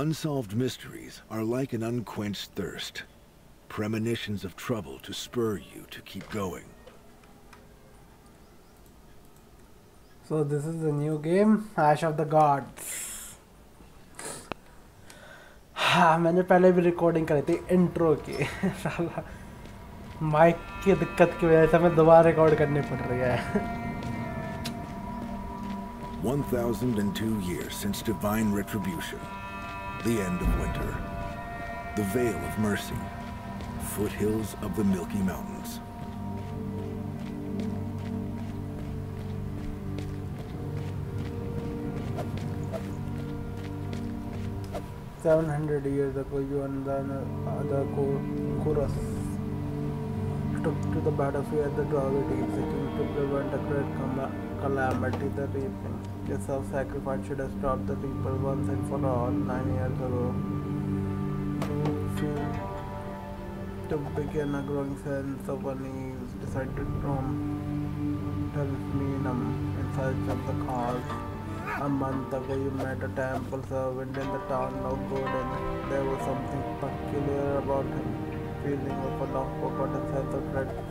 Unsolved mysteries are like an unquenched thirst. Premonitions of trouble to spur you to keep going. So this is the new game Ash of the Gods. हाँ मैंने पहले भी recording करी थी intro की साला mic की दिक्कत की वजह से हमें दोबारा रिकॉर्ड करनी पड़ रही है 1002 years since divine retribution. the end of winter. The Vale of Mercy. Foothills of the Milky Mountains. Seven hundred years ago, you and the other Kuras took to the battlefield at the Deep, seeking to prevent a great calamity, the. Your self-sacrifice should have stopped the people once and for all nine years ago. To begin a growing sense of unease, decided to roam Terminum in search of the cause. A month ago, you met a temple servant in the town of Gordon. There was something peculiar about him, feeling of a long forgotten sense of dread.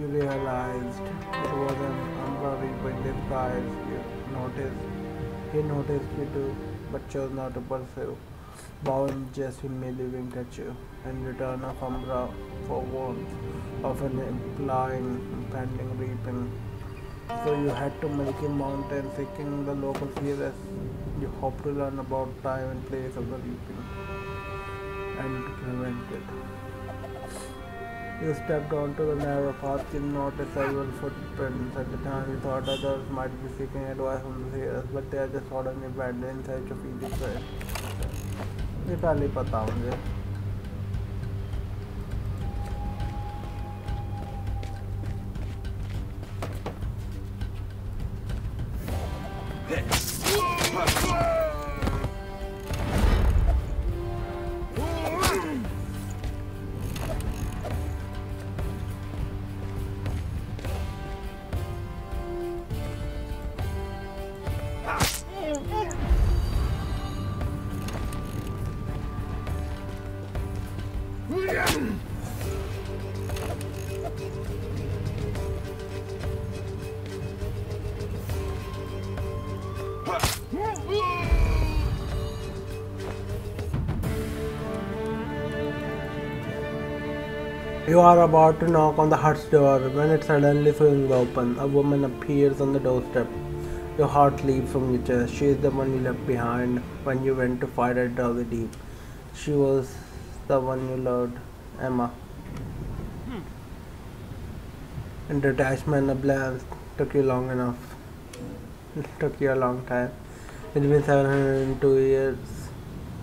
You realized it was an in disguise. You noticed, he noticed you too, but chose not to pursue. Bowing just merely winked at you, and return of Umbra for warmth, an implying impending reaping. So you had to Milky Mountain seeking the local fears. You hope to learn about time and place of the reaping and prevent it. You stepped onto the narrow path, you noticed several footprints. At the time you thought others might be seeking advice from the seers, but they are just suddenly bent in search of easy prey. ये पहले ही पता मुझे You are about to knock on the hut's door when it suddenly swings open. A woman appears on the doorstep. Your heart leaps from your chest. She is the one you left behind when you went to fight at Draugr Deep. She was the one you loved, Emma. Hmm. And detachment of blast took you long enough. It took you a long time. It's been 702 years.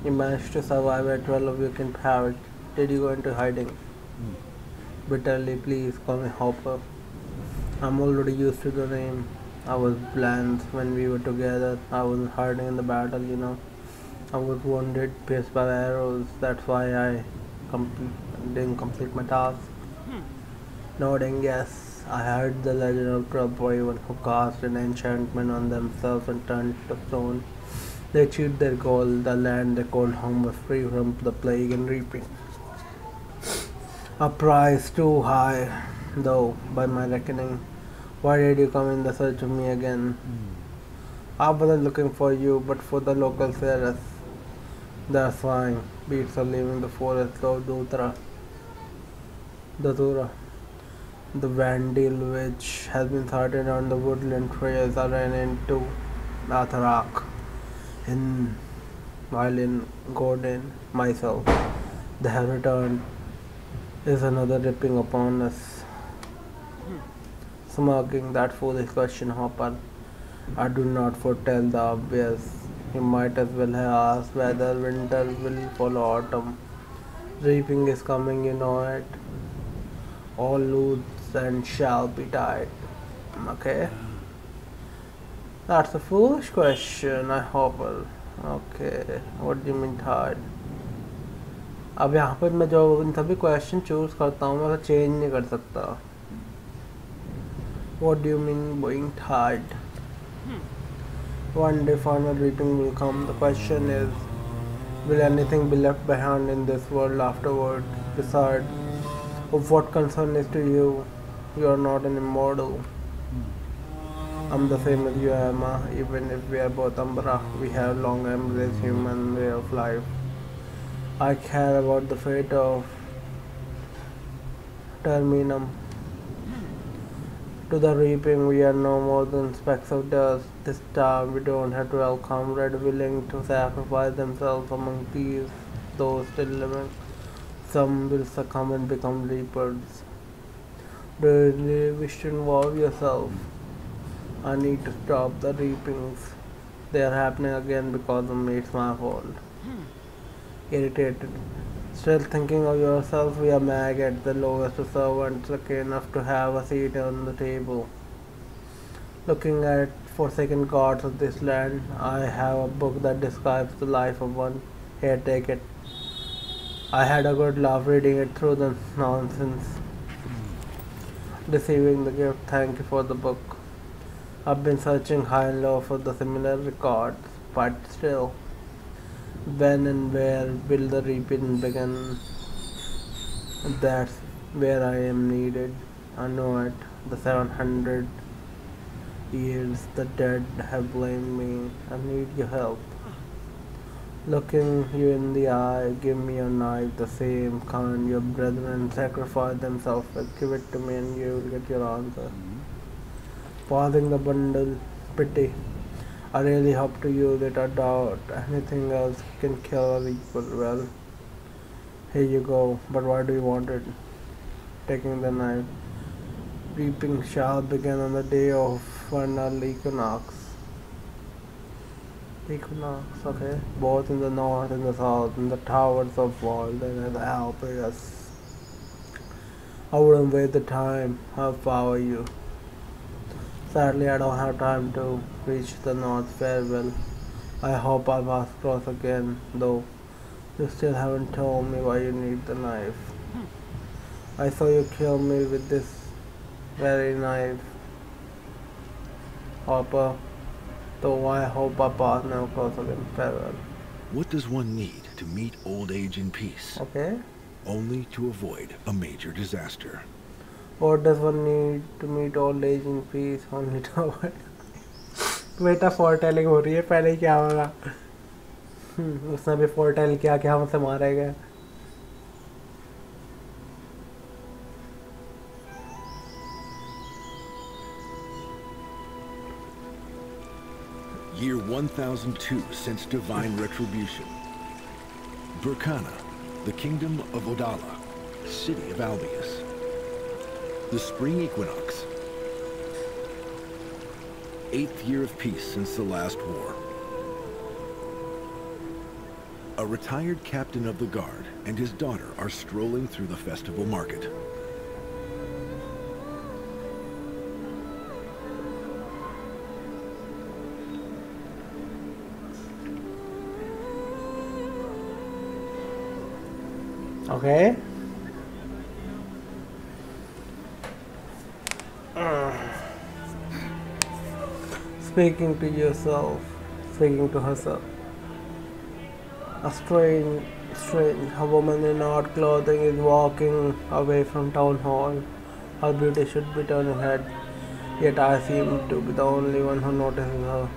You managed to survive a 12 week in Paris. Did you go into hiding? Hmm. Bitterly, please call me Hopper. I'm already used to the name. I was bland when we were together. I was hiding in the battle, you know. I was wounded, pierced by arrows. That's why I didn't complete my task. Hmm. Nodding yes, I heard the legend of Trubboyman who cast an enchantment on themselves and turned to stone. They achieved their goal. The land they called home was free from the plague and reaping. A price too high, though, by my reckoning. Why did you come in the search of me again? Mm. I wasn't looking for you, but for the local seers. That's fine. Beats are leaving the forest of Dutra. Datura. The Vandal which has been sighted on the woodland trails I ran into Atharak in while in Gordon myself. They have returned is another ripping upon us. Smirking that foolish question, Hopper. I do not foretell the obvious. You might as well have asked whether winter will follow autumn. Reaping is coming, you know it. All loose and shall be tied. Okay? That's a foolish question, I hope. Okay, what do you mean tied? अब यहाँ पर मैं जो इन सभी question choose करता हूँ मैं उसे चेंज नहीं कर सकता। What do mean boeing third one day final reading will come the question is will anything be left behind in this world after word decide what concern is to you you are not an model I'm the same as you, Emma. Even if we are both Umbra, we have long embraced human way of life. I care about the fate of Terminum. To the reaping, we are no more than specks of dust. This time, we don't have to welcome red willing to sacrifice themselves among these, those still living. Some will succumb and become reapers. Do you wish to involve yourself? I need to stop the reapings. They are happening again because of me. It's my fault. Hmm. Irritated. Still thinking of yourself, we are maggots, the lowest of servants, lucky enough to have a seat on the table. Looking at forsaken gods of this land, I have a book that describes the life of one. Here, take it. I had a good laugh reading it through the nonsense. Receiving the gift, thank you for the book. I've been searching high and low for the similar records, but still. When and where will the reaping begin? That's where I am needed. I know it. The 700 years the dead have blamed me. I need your help. Looking you in the eye, give me your knife, the same kind your brethren sacrificed themselves with. Give it to me and you will get your answer. Mm-hmm. Pausing the bundle, pity. I really hope to use it. I doubt anything else can kill a reaper. Well, here you go. But why do you want it? Taking the knife. Reaping shall begin on the day of vernal equinox. Equinox, okay. Both in the north and the south, in the towers of Wald and the Alpes. I wouldn't waste the time. How far are you? Sadly, I don't have time to reach the north farewell. I hope I'll pass across again, though. You still haven't told me why you need the knife. Hmm. I saw you kill me with this very knife. Hopper, though I hope I pass now across again. Farewell. What does one need to meet old age in peace? Okay. Only to avoid a major disaster. What does one need to meet old age in peace? Only to avoid. बेटा फोरटेलिंग हो रही है पहले क्या होगा हम्म, उसने भी फोरटेल किया कि हमसे मारे गए Year 1002 since divine retribution. Burkana, the kingdom of Odala, city of Albius. The spring equinox. Eighth year of peace since the last war. A retired captain of the guard and his daughter are strolling through the festival market. Okay. Speaking to yourself, speaking to herself. A strange, strange, a woman in odd clothing is walking away from town hall. Her beauty should be turning head, yet I seem to be the only one who notices her.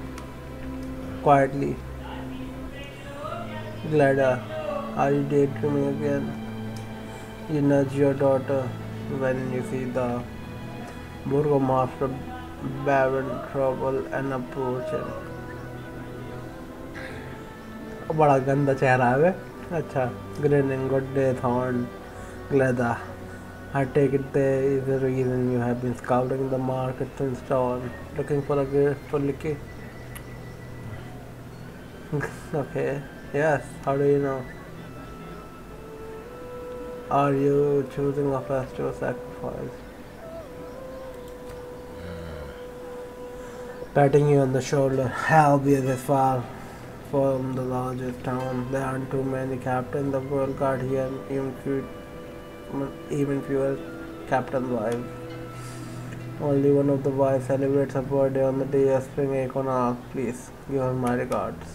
Quietly. Gleda, are you daydreaming again? You nudge your daughter when you see the burgomaster Baron trouble and approaching. बड़ा गंदा चेहरा है अच्छा grinning good day thorn glada I take it there is a reason you have been scouting the markets and stores looking for a gift for Licky okay yes how do you know are you choosing a festival sacrifice Patting you on the shoulder. I'll be this far from the largest town. There aren't too many captains of World Guard here, even few, even fewer captain wives. Only one of the wives celebrates her birthday on the day of spring equinox. Please give her my regards.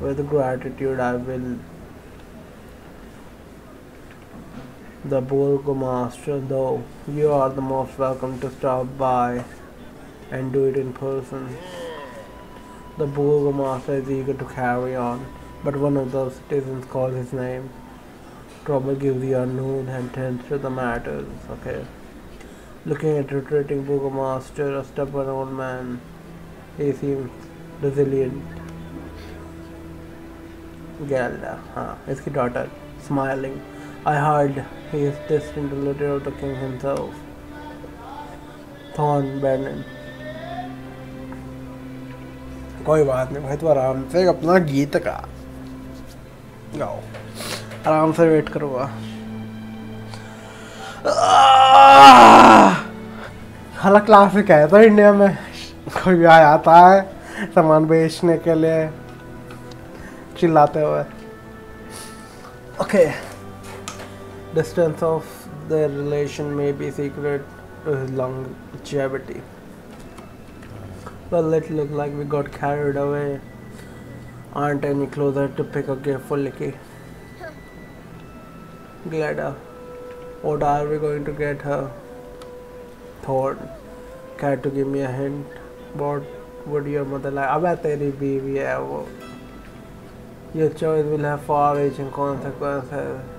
With gratitude, I will. The Burgomaster, though, you are the most welcome to stop by and do it in person. The Burgomaster is eager to carry on, but one of the citizens calls his name. Trouble gives the unknown and tends to the matters, okay? Looking at retreating Burgomaster, a stubborn old man, he seems resilient. Gleda, huh, his daughter, smiling. I heard he is distant relative of the king himself. Thorn Brenin. कोई बात नहीं, भाई तो आराम से अपना गीत का गाओ। आराम से वेट करूँगा हाला क्लासिक है तो इंडिया में कोई भी आ जाता है सामान बेचने के लिए, चिल्लाते हुए। Okay distance of the relation में be secret to his longevity Well, it looked like we got carried away. Aren't any closer to pick a gift for licky. Gleda. Uh, what are we going to get her? Thorn. Care to give me a hint? What would your mother like? अबे तेरी baby है वो. Your choice will have far-reaching consequences.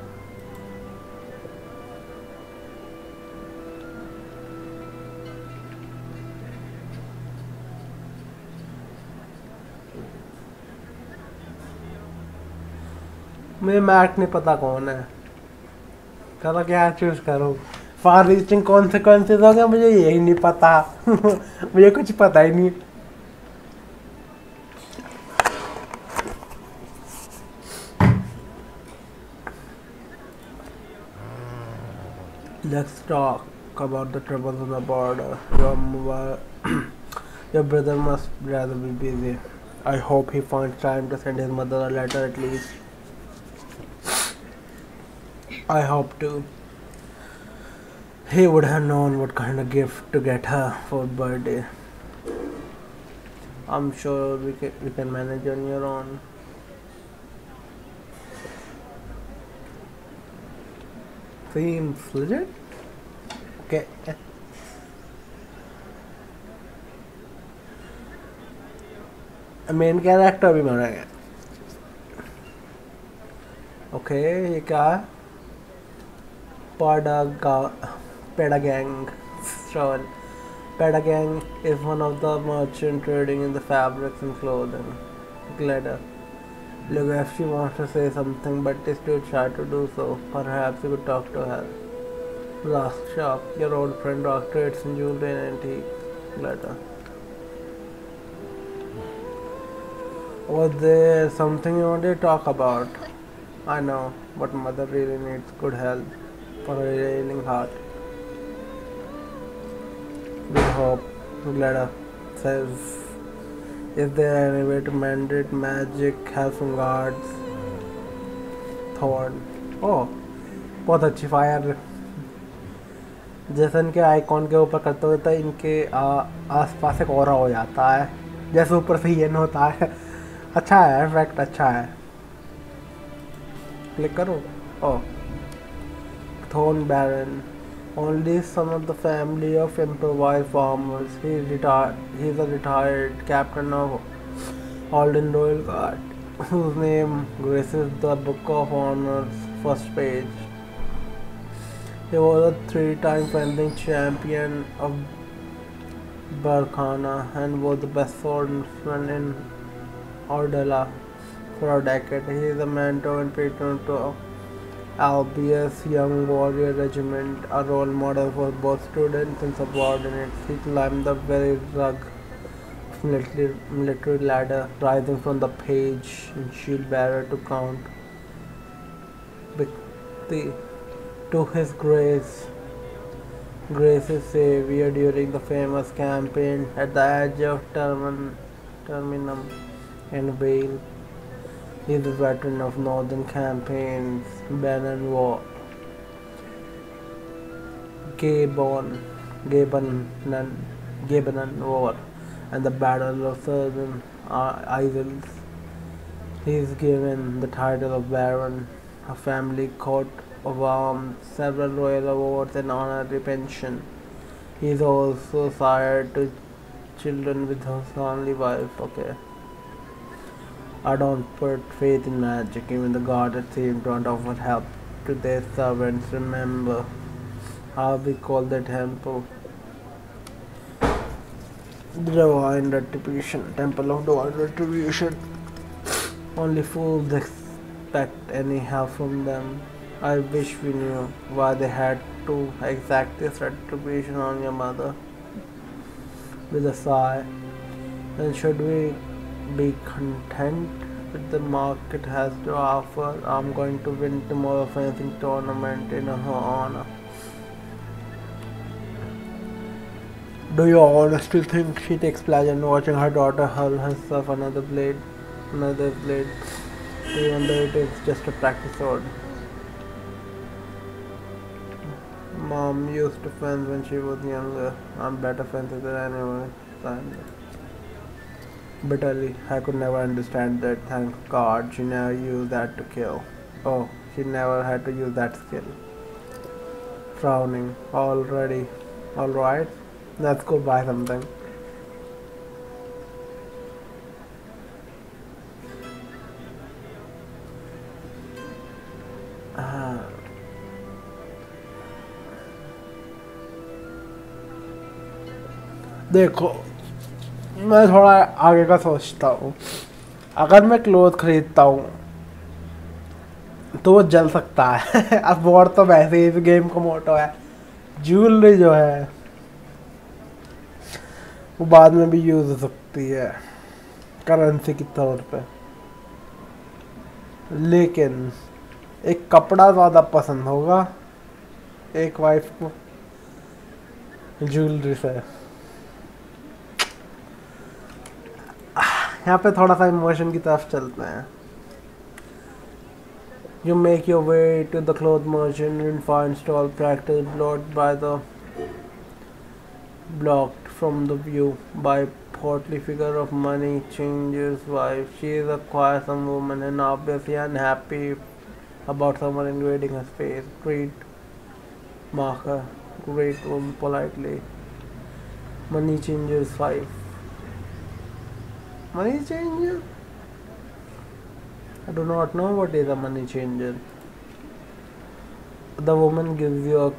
मुझे मैट नहीं पता कौन है चलो क्या चूज़ करूँ फार रीचिंग कॉन्सिक्वेंसेज हो गया मुझे यही नहीं पता मुझे कुछ पता ही नहीं Let's talk about the troubles on the border. Your, mobile, your brother must rather be busy. I hope he finds time to send his mother a letter at least. I hope to. He would have known what kind of gift to get her for birthday. I'm sure we can, we can manage on your own. Seems legit. Okay. Main character भी माना गया okay ये क्या है Padaga, Pedagang Stroll. Pedagang is one of the merchant trading in the fabrics and clothing. If she wants to say something but is too shy to do so, perhaps you could talk to her. Last shop, your old friend doctorates in jewelry and antiques. Gleda. Was there something you wanted to talk about? I know, but mother really needs good help for a railing heart. We hope, Glada says. Is there any way to mandate magic, have some guards? Thorn. Oh, बहुत अच्छी fire जैसे इनके icon के ऊपर करते हुए तो इनके आसपास एक और हो जाता है जैसे ऊपर से ये होता है अच्छा है इफ़ेक्ट अच्छा है क्लिक करो ओ Thorn Baron, only son of the family of improvised farmers. He retired. Is a retired captain of Alden Royal Guard, whose name graces the Book of Honor's first page. He was a three-time fencing champion of Barkhana and was the best swordsman in Ordela for a decade. He is a mentor and patron to Albius Young Warrior Regiment, a role model for both students and subordinates. He climbed the very rugged military, military ladder, rising from the page and shield bearer to count. The, to his grace, Grace's savior during the famous campaign at the edge of Termin, Terminum and Vale. He is a veteran of northern campaigns, Bannon War, Gabon, Gabon, Gabonan War, and the Battle of Southern Isles. He is given the title of Baron, a family coat of arms, several royal awards, and honorary pension. He is also sire to children with his only wife. Okay. I don't put faith in magic. Even the God gods seem to offer help to their servants. Remember how we call the temple divine retribution, temple of divine retribution. Only fools expect any help from them. I wish we knew why they had to exact this retribution on your mother. With a sigh, then should we be content with the market has to offer? I'm going to win tomorrow fencing tournament in her honor. Do you honestly think she takes pleasure in watching her daughter hurl herself another blade, another blade, even though it is just a practice sword? Mom used to fence when she was younger. I'm better fencer than anyone. Bitterly, I could never understand that. Thank God she never used that to kill. Oh, she never had to use that skill. Frowning. Already. Alright. Let's go buy something. Ah. देखो मैं थोड़ा आगे का सोचता हूँ। अगर मैं cloth खरीदता हूँ तो वो जल सकता है। अब वॉर तो वैसे ही इस गेम का मोटो है। ज्वेलरी जो है, वो बाद में भी यूज़ हो सकती है करेंसी के तौर पे। लेकिन, एक कपड़ा ज़्यादा पसंद होगा, एक वाइफ को ज्वेलरी से। यहाँ पे थोड़ा सा इमोशन की तरफ़ चलते हैं। You make your way to the cloth merchant in for install practice blood by the blocked from the view by portly figure of money changes wife she is a quarrelsome woman and obviously unhappy about someone invading her space great marker great woman politely money changes wife Money changer? I do not know what is a money changer. The woman gives you a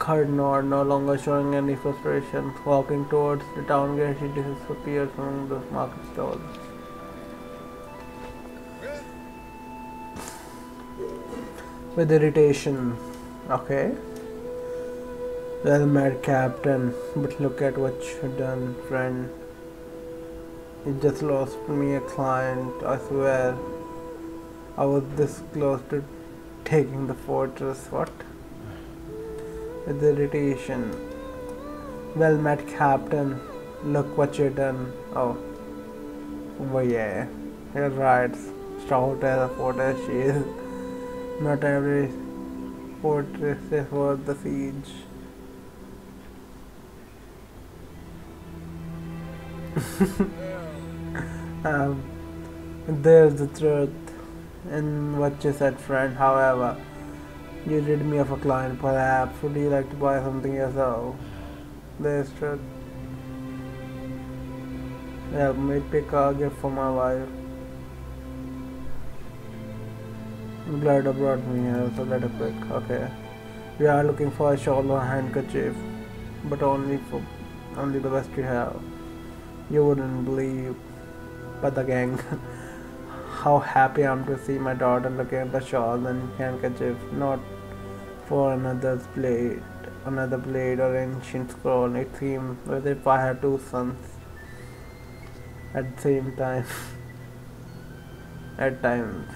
curt nod, no longer showing any frustration. Walking towards the town gate, she disappears among the market stalls. With irritation. Okay. Well met, Captain. But look at what you've done, friend. You just lost me a client, I swear. I was this close to taking the fortress. What? With irritation. Well met, Captain. Look what you done. Oh. Oh yeah. You're right. Stout as a fortress she is. Not every fortress is worth the siege. um, there's the truth in what you said, friend. However, you rid me of a client. Perhaps would you like to buy something yourself? There's truth. Help me pick a gift for my wife. I'm glad you brought me here, so let it quick. Okay. We are looking for a shawl or handkerchief, but only for only the best we have. You wouldn't believe, but the gang. how happy I am to see my daughter looking at the shawl and handkerchief, not for another blade, another blade or ancient scroll. It seems as if I had two sons at the same time. at times.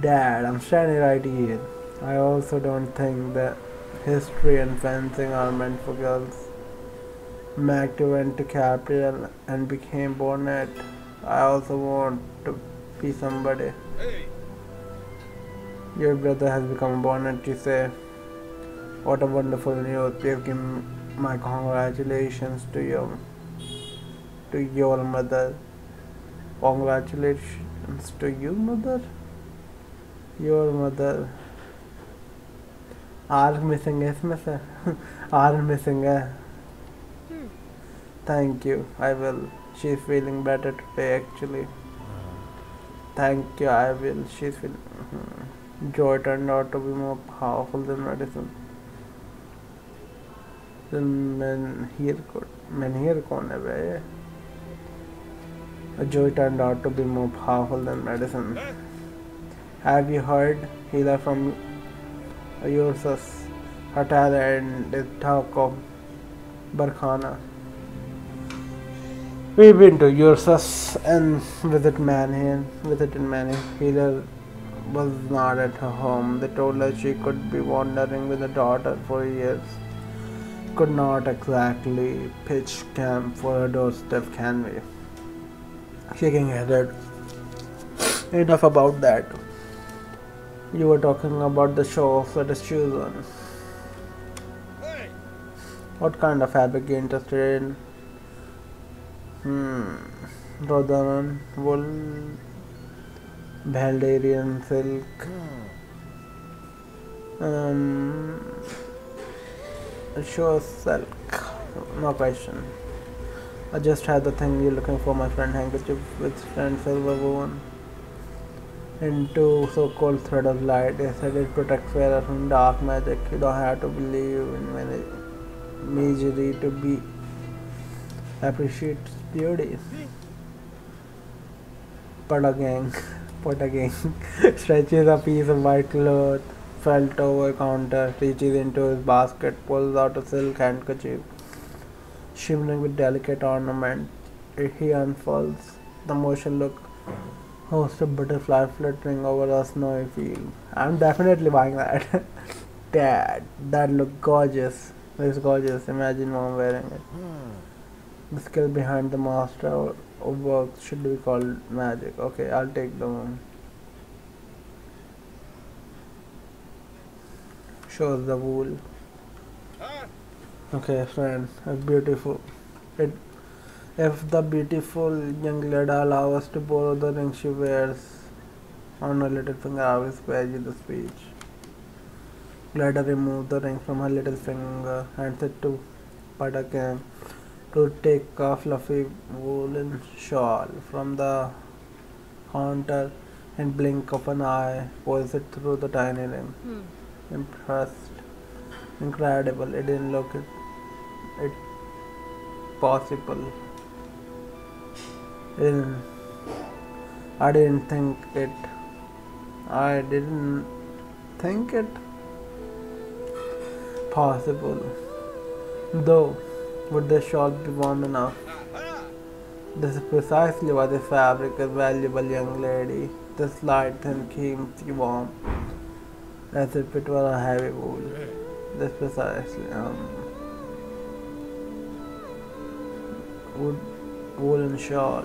Dad, I'm standing right here. I also don't think that history and fencing are meant for girls. Mac went to capital and became Bonnet. I also want to be somebody. Your brother has become a Bonnet, you say. What a wonderful news. Please give my congratulations to you, to your mother. Congratulations to you, mother. Your mother. R missing है इसमें से R missing है Thank you. I will. She's feeling better today actually. Thank you. I will. She's feeling. Mhm. Joy turned out to be more powerful than medicine. Then Menhir could. Menhir कौन है बे? Joy turned out to be more powerful than medicine. Have you heard healer from Ursus, Hatar and the talk of Barkhana? We've been to Ursus and visit Manhill, visited Manhill. Healer was not at her home. They told her she could be wandering with her daughter for years. Could not exactly pitch camp for her doorstep, can we? Shaking her head. Enough about that. You were talking about the show of that is chosen. What kind of fabric you interested in? Hmm. Wool, Baldarian silk. Um, sure silk. No question. I just had the thing you're looking for, my friend handkerchief with strand silver woven into so-called thread of light. They said it protects wearer from dark magic. You don't have to believe in misery to be appreciate beauty. Pada gang, Pada gang stretches a piece of white cloth, felt over counter, reaches into his basket, pulls out a silk handkerchief, shimmering with delicate ornament. He unfolds. The motion look host a butterfly fluttering over a snowy field. I'm definitely buying that. Dad, that look gorgeous. It's gorgeous. Imagine mom wearing it. Hmm. The skill behind the master of work should be called magic. Okay, I'll take the one. Shows the wool. Okay, friend, beautiful. It if the beautiful young lady allows us to borrow the ring she wears on her little finger, I will spare you the speech. Gleda removed the ring from her little finger and said to Padakam to take a fluffy woolen shawl from the counter and blink of an eye, pulls it through the tiny ring. Hmm. Impressed. Incredible. It didn't look it, it possible. It didn't, I didn't think it. I didn't think it possible. Though, would the shawl be warm enough? This is precisely why this fabric is valuable, young lady. This light thin keeps you warm, as if it were a heavy wool. This precisely, um, wood, woolen shawl.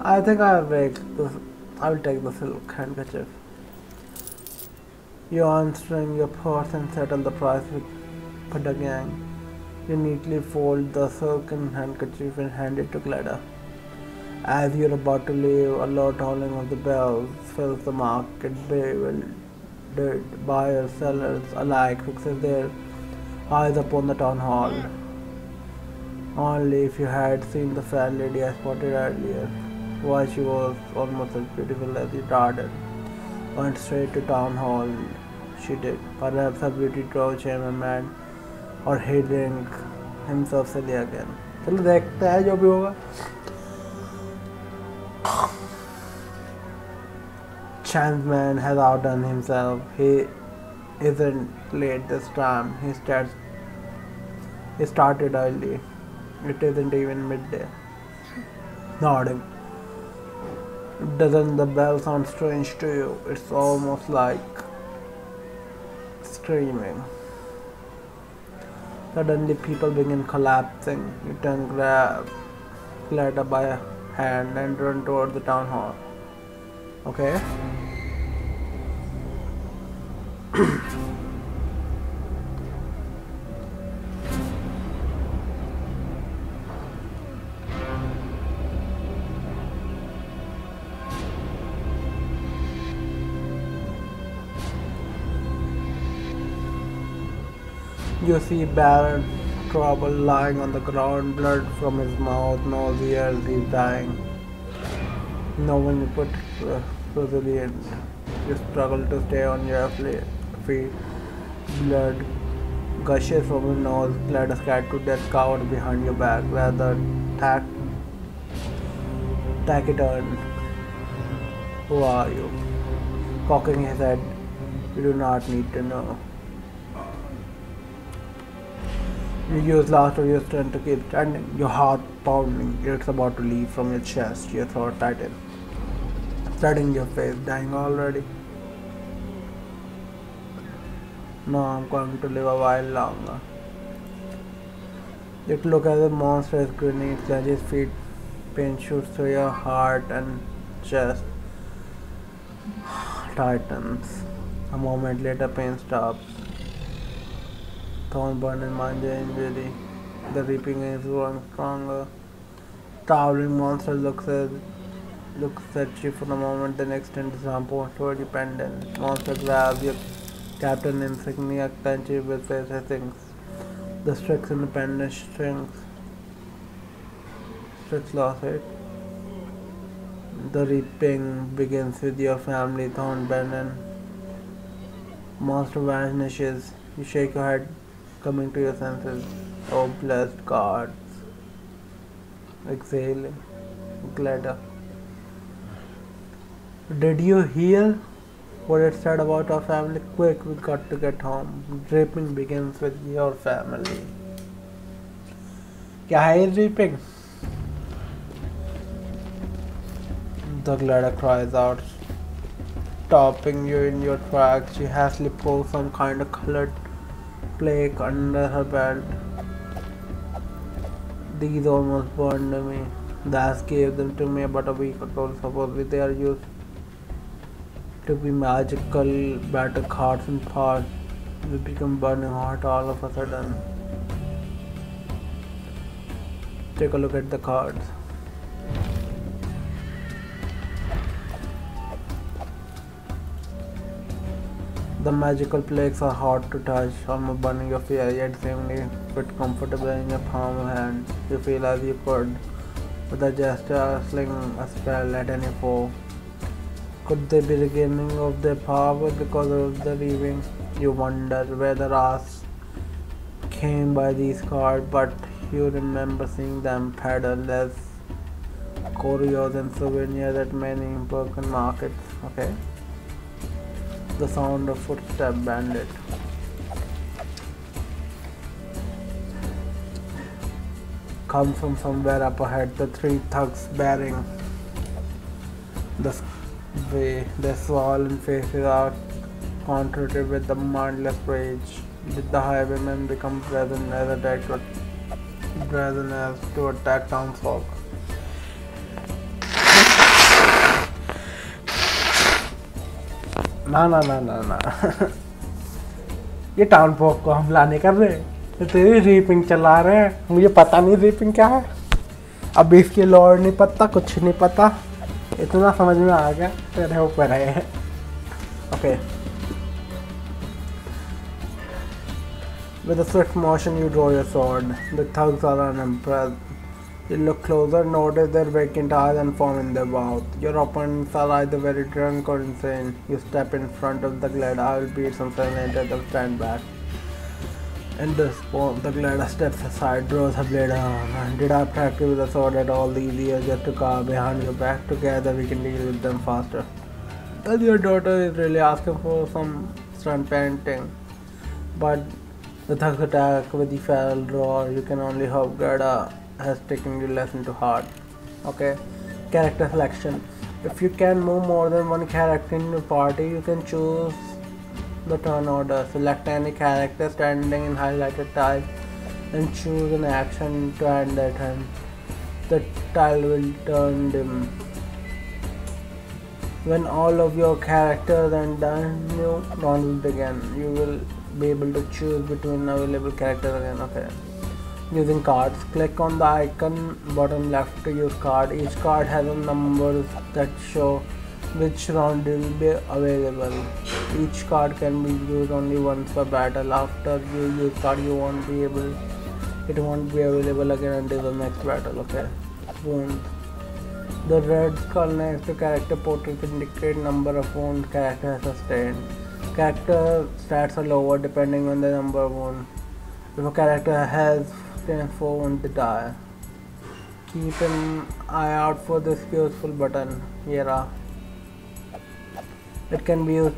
I think I'll the, I'll take the silk handkerchief. You unstring your purse and settle the price with Padagang. You neatly fold the silken handkerchief and hand it to Gleda. As you're about to leave, a low tolling of the bells fills the market. Bewildered buyers, sellers alike fixes their eyes upon the town hall. Only if you had seen the fair lady I spotted earlier, why she was almost as beautiful as you darted. Went straight to town hall. She did. Perhaps her beauty drove chambermaid or hiding himself silly again. चलो देखते हैं जो भी होगा Chanceman has outdone himself. He isn't late this time. He starts. He started early. It isn't even midday. Nodding. Doesn't the bell sound strange to you? It's almost like screaming. Suddenly, people begin collapsing. You turn, grab Gleda by a hand, and run toward the town hall. Okay. You see Baron Trouble lying on the ground, blood from his mouth, nose, ears, he's dying. No one put uh. You struggle to stay on your feet. Blood gushes from your nose, blood scared to death covered behind your back. Rather, tack, taciturn. Who are you? Cocking his head, you do not need to know. You use last of your strength to keep standing, your heart pounding, it's about to leave from your chest, your throat tighten. Studying your face, dying already. No, I'm going to live a while longer. You look at the monster is grinning, its feet, pain shoots through your heart and chest. Tightens. A moment later, pain stops. Thorn Brenin and Manja injury. The reaping is growing stronger. Towering monster looks at looks at you for a moment, then extends his arm toward your pendant. Monster grabs your captain insignia, clenches with face things. The Strix in the pendant strings. Strix lost it. The reaping begins with your family, Thorn Brenin. Monster vanishes. You shake your head coming to your senses. Oh, blessed gods. Exhale. Gleda. Did you hear what it said about our family? Quick, we got to get home. Dripping begins with your family. क्या है dripping? The gladder cries out, stopping you in your tracks. She hastily pulls some kind of colored plaque under her belt. These almost burned me. Das gave them to me about a week ago. Supposedly they are used to be magical battle cards and parts. They become burning hot all of a sudden. Take a look at the cards. The magical plagues are hard to touch, almost burning your fear, yet seemingly fit comfortable in your palm hand. You feel as you could, with a gesture, sling a spell at any foe. Could they be the beginning of their power because of the leaving? You wonder whether us came by these cards, but you remember seeing them peddled as curios and souvenirs at many important markets. Okay the sound of footstep bandit. Comes from somewhere up ahead, the three thugs bearing the way their swollen faces are contorted with the mindless rage. Did the highwaymen become present as attack present as to attack townsfolk? ना ना ना ना ना। ये town pock को हम लाने कर रहे हैं। तेरी रीपिंग चला रहे हैं। मुझे पता नहीं रीपिंग क्या है। अब इसकी लॉर्ड नहीं पता कुछ नहीं पता। इतना समझ में आ गया तेरे ऊपर है। Okay With a swift motion, you draw your sword. The thugs are unimpressed. You look closer, notice their vacant eyes and foam in their mouth. Your opponents are either very drunk or insane. You step in front of the glade. I will beat some later. They'll stand back. In point, the glider steps aside, draws her blade on. Did I practice with the sword at all these years just to carve behind your back? Together we can deal with them faster. Well, your daughter is really asking for some stunt painting. But the thugs attack with the feral roar. You can only hope Gerda has taken your lesson to heart. Okay, character selection. If you can move more than one character in your party, you can choose the turn order. Select any character standing in highlighted tile and choose an action to end that turn. The tile will turn dim. When all of your characters are done, new round will begin. You will be able to choose between available characters again. Okay using cards click on the icon bottom left to use card each card has a numbers that show which round will be available. Each card can be used only once per battle. After you use card, you won't be able. It won't be available again until the next battle. Okay. Wound. The red skull next to character portraits indicate number of wounds character has sustained. Character stats are lower depending on the number of wounds. If a character has 10 4 wounds, they die. Keep an eye out for this useful button, Yera. It can be used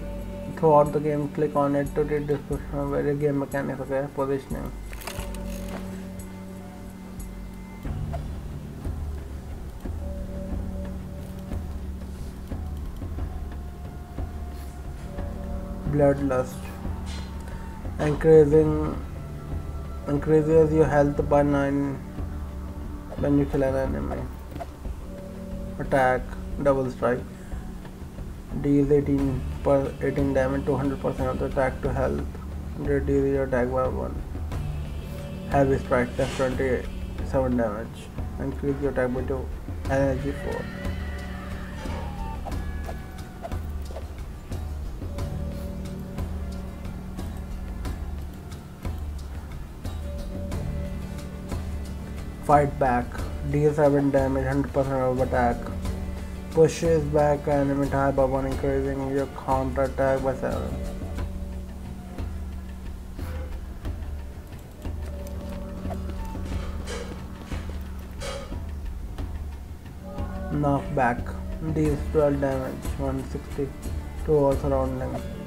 throughout the game. Click on it to read description of various game mechanics. Okay, positioning. Bloodlust. Increasing increases your health by 9 when you kill an enemy. Attack, double strike. Deals 18 per 18 damage to 100% of the attack to health. Reduce your attack by 1. Heavy strike, that's 27 damage. Increase your attack by 2. Energy 4. Fight back. Deal 7 damage, 100% of attack. Pushes back enemy type by 1 increasing your counter attack by 7. Knockback. Deals 12 damage, 160 to all surrounding.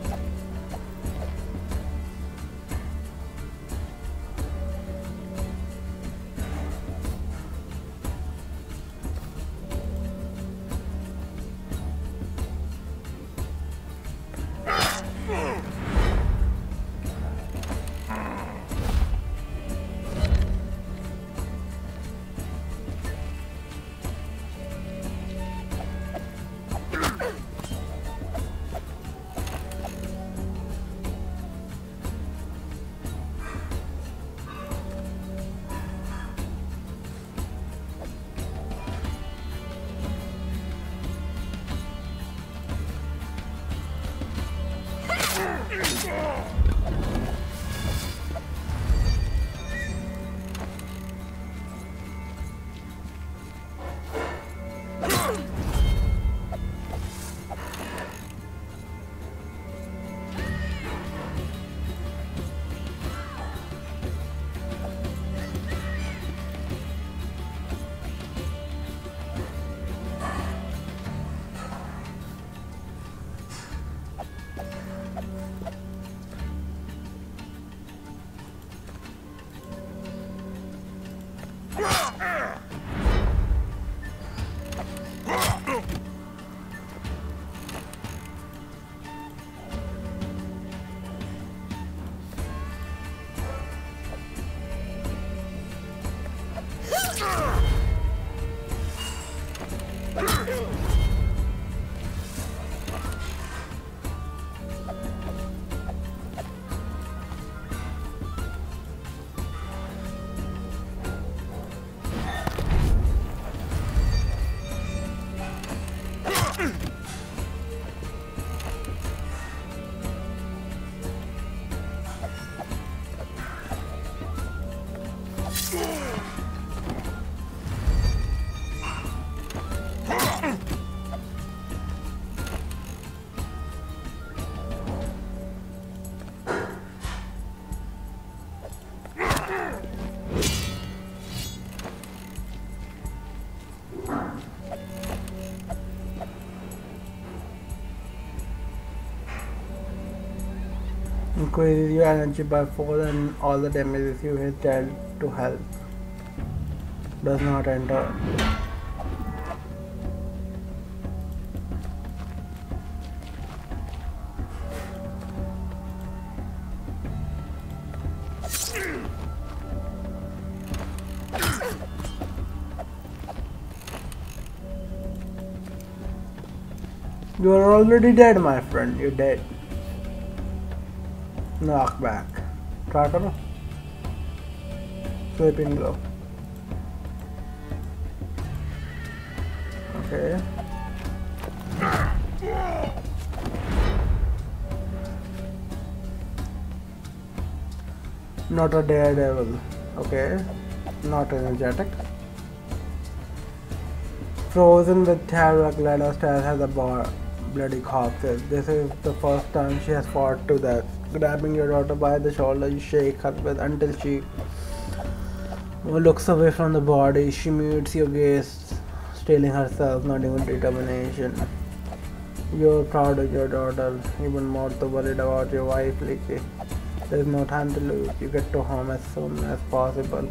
Increases your energy by 4 and all the damages you hit dealt to health. Does not enter. You are already dead, my friend. You're dead knock back. Try करो Sleeping blow. Okay. Not a daredevil. Okay. Not energetic. Frozen with terror Gleda has a bar bloody corpses. This is the first time she has fought to death grabbing your daughter by the shoulder you shake her with until she looks away from the body she meets your gaze stealing herself not even determination you're proud of your daughter, even more so worried about your wife, Leaky. There's no time to lose. You get to home as soon as possible.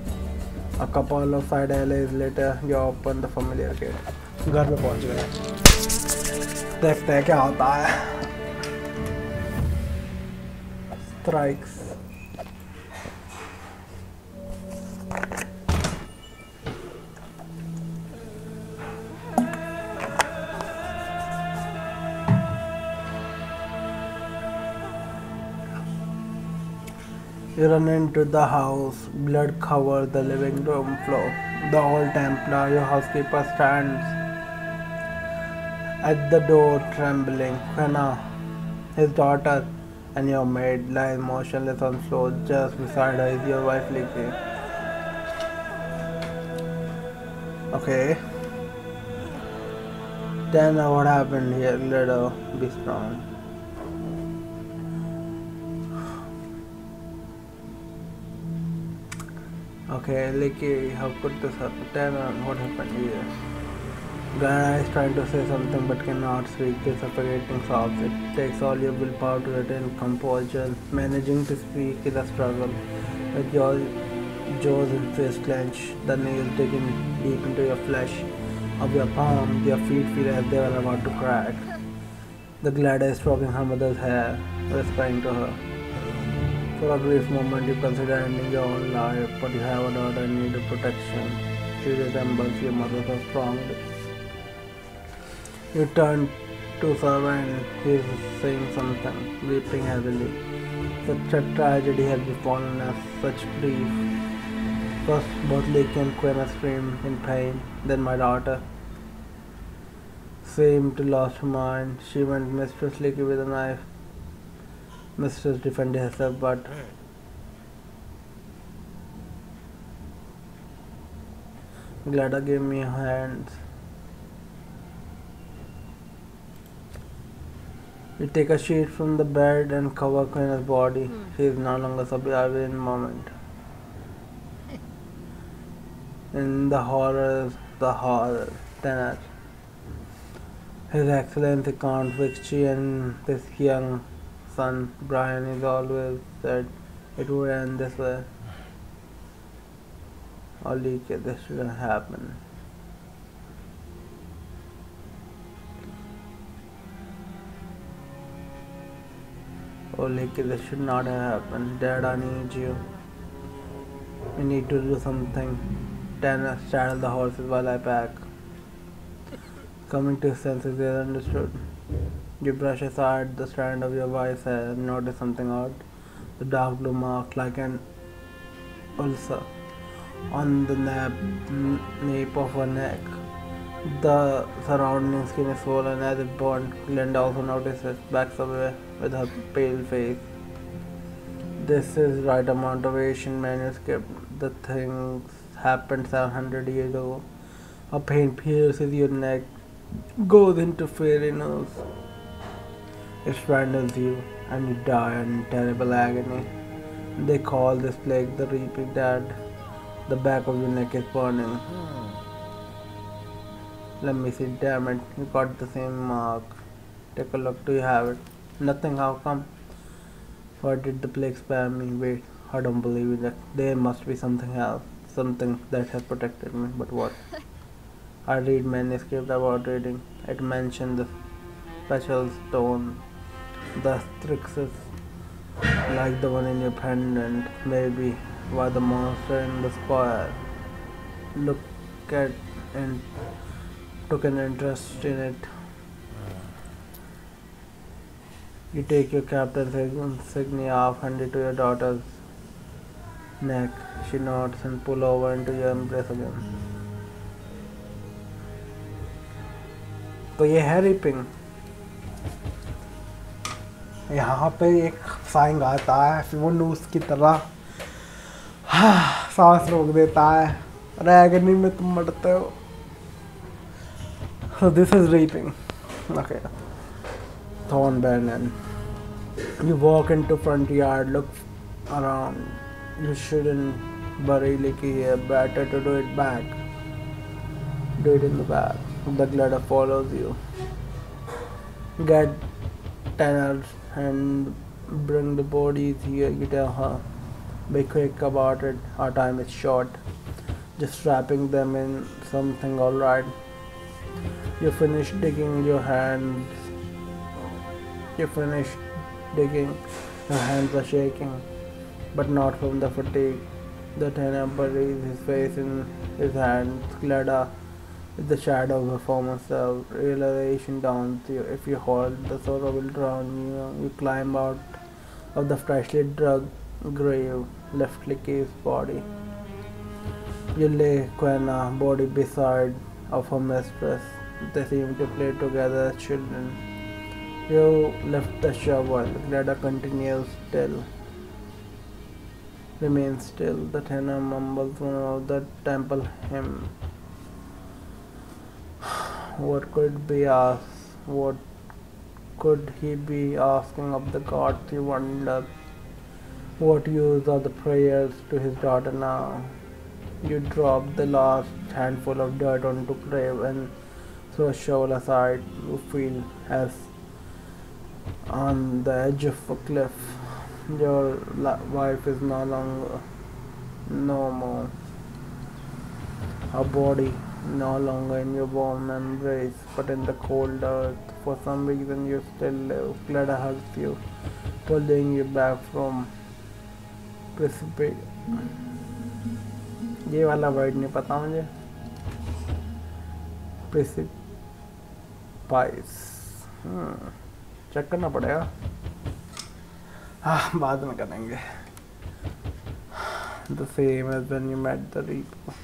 A couple of side alleys later, you open the familiar gate. घर पे पहुंच गए देखते हैं क्या होता है strikes. You run into the house, blood covers the living room floor. The old Templar, your housekeeper, stands at the door trembling. Hannah, his daughter, and your maid lie motionless on the floor. Just beside her is your wife, Lizzie. Okay. Then what happened here? Let her be strong. Okay, Licky, how could this happen? Tell me uh, what happened here. Guy is trying to say something but cannot speak. The suffocating sobs. It takes all your willpower to retain composure. Managing to speak is a struggle. With your jaws and face clenched, the nails digging deep into your flesh of your palm, your feet feel as they are about to crack. The Gleda stroking her mother's hair, whispering to her. For a brief moment, you consider ending your own life, but you have a daughter in need of protection. She resembles your mother so strongly. Turn to her and he is saying something, weeping heavily. Such a tragedy has befallen us, such grief. First, both Leaky and Quinn scream in pain, then my daughter seemed to lost her mind. She went Mistress Leaky with a knife. Mistress defended herself, but Gleda gave me hands. You take a sheet from the bed and cover Queen's body. Hmm. She is no longer surviving in the moment. In the horrors, the horror, Tenet. His Excellency Count Vichy and this young son Brian is always said it would end this way. Only this shouldn't happen. Only this should not have happened. Dad, I need you. We need to do something. Tanner saddle the horses while I pack. Coming to senses, he has understood. You brush aside the strand of your wife's hair and notice something odd. The dark blue mark, like an ulcer, on the nape, nape of her neck. The surrounding skin is swollen as if burned. Gleda also notices, backs away with her pale face. This is right amount of Asian manuscript. The things happened 700 years ago. A pain pierces your neck, goes into fairy nerves. It strangles you, and you die in terrible agony. They call this plague the reaping dead. The back of your neck is burning. Let me see, damn it, you got the same mark. Take a look, do you have it? Nothing, how come? Why did the plague spare me? Wait, I don't believe it. There must be something else. Something that has protected me, but what? I read manuscript about reading. It mentioned the special stone, the strixus, like the one in your pendant, maybe why the monster in the square. Look at and took an interest in it. You take your captain's insignia off, hand it to your daughter's neck. She nods and pull over into your embrace again. तो ये है ripping यहाँ पे एक saying आता है फिर वो नूस की तरह सांस रोक देता है रैगनी में तुम मरते हो So this is reaping. Okay. Thorn and You walk into front yard, look around. You shouldn't bury Licky here. Better to do it back. Do it in the back. The glider follows you. Get tenors and bring the bodies here. You tell her. Be quick about it. Our time is short. Just wrapping them in something alright. You finish digging your hands. You finish digging. her hands are shaking, but not from the fatigue. The tenor buries his face in his hands. Gleda is the shadow of a former self. Realization downs you. If you hold, the sorrow will drown you. You climb out of the freshly dug grave, left Licky's body. You lay Quena body beside of her mistress. They seem to play together as children. You left the shovel. Gleda continues still. Remains still. The tenor mumbles of the temple hymn. What could be asked? What could he be asking of the gods? You wonder. What use are the prayers to his daughter now? You drop the last handful of dirt onto grave and throw a shovel aside. You feel as on the edge of a cliff. Your la- wife is no longer, no more. Her body no longer in your warm embrace, but in the cold earth. For some reason, you still live. Clara hugs you, pulling you back from precipice. ये वाला word नहीं पता मुझे प्रिसिपाइस check करना पड़ेगा हाँ बाद में करेंगे the same as when you met the repo.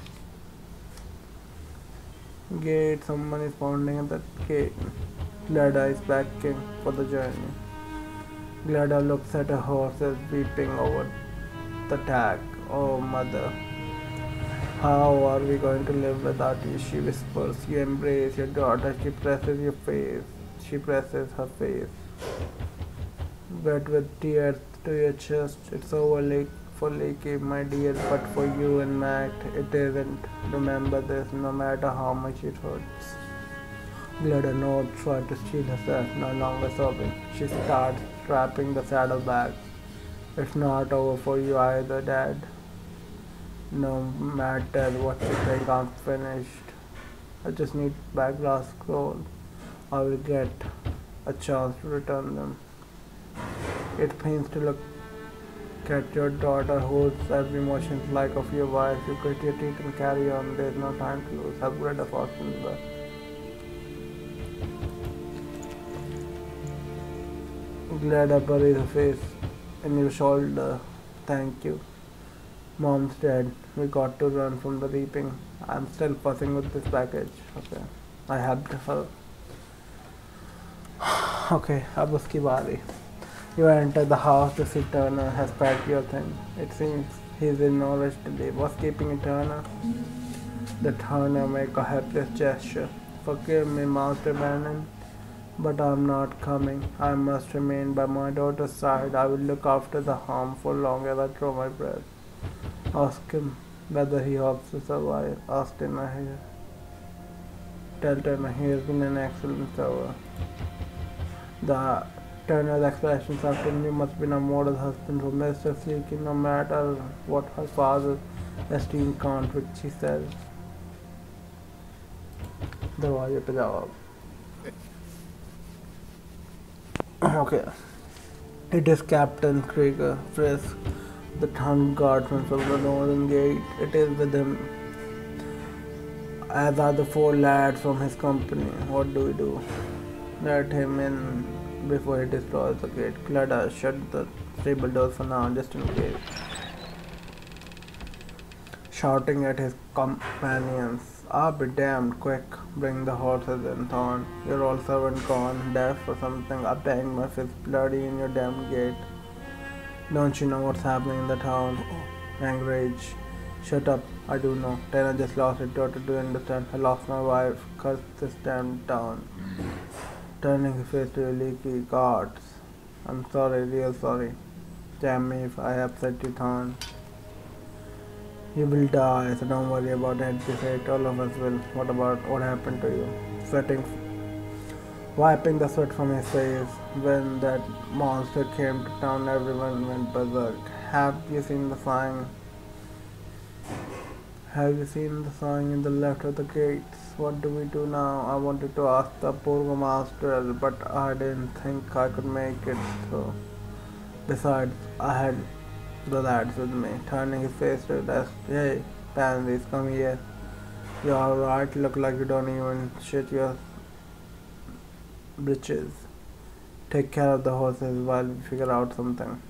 Get someone is pounding at that gate. Gleda is backing for the journey. Gleda looks at her horses weeping over the tag. Oh, mother. How are we going to live without you? She whispers. You embrace your daughter. She presses your face. She presses her face. Wet with tears to your chest. It's over, Lake, for Lakey, eh, my dear, but for you and Matt, it isn't. Remember this, no matter how much it hurts. Gleda nods, try to steel herself, no longer sobbing. She starts strapping the saddlebags. It's not over for you either, Dad. No matter what you think, I'm finished. I just need backlash scroll. I will get a chance to return them. It pains to look at your daughter holds every motion like of your wife. You grit your teeth and carry on. There's no time to lose. Have of Austin Glad I buried her face in your shoulder. Thank you. Mom's dead. We got to run from the reaping. I'm still fussing with this package. Okay. I helped her okay, अब उसकी You enter the house, the sea turner has packed your thing. It seems he's in knowledge today. Was keeping a turner? The turner make a helpless gesture. Forgive me, Master Brenin, but I'm not coming. I must remain by my daughter's side. I will look after the harm for long as I draw my breath. Ask him whether he hopes to survive. Ask him I hear. Tell him he has been an excellent server The Turner's expressions after you must be a model husband for Mr. Sleeky no matter what her father's esteem can't, which she says. दरवाजे पे जवाब Okay. It is Captain Krieger Frisk, the town guardsman from the northern gate. It is with him, as are the four lads from his company. What do we do? Let him in before he destroys the gate. Clara, shut the stable door for now, just in case. Shouting at his companions, Ah, be damned, quick, bring the horses in, Thorn. You're all servant gone, deaf or something. I bang my fist bloody in your damn gate. Don't you know what's happening in the town? Angrage. Shut up. I do know. Then I just lost it. Daughter, do you understand? I lost my wife. Curse this damn town. Turning to leaky. I'm sorry, real sorry. Damn me if I upset you, Thorn. You will die, so don't worry about it. Said, all of us will. What about what happened to you? Sweating, wiping the sweat from his face. When that monster came to town, everyone went berserk. Have you seen the sign? Have you seen the sign in the left of the gates? What do we do now? I wanted to ask the burgomaster, but I didn't think I could make it so. Besides, I had the lads with me, turning his face to desk. Hey, pansies, come here. You're alright, look like you don't even shit your britches. Take care of the horses while we figure out something.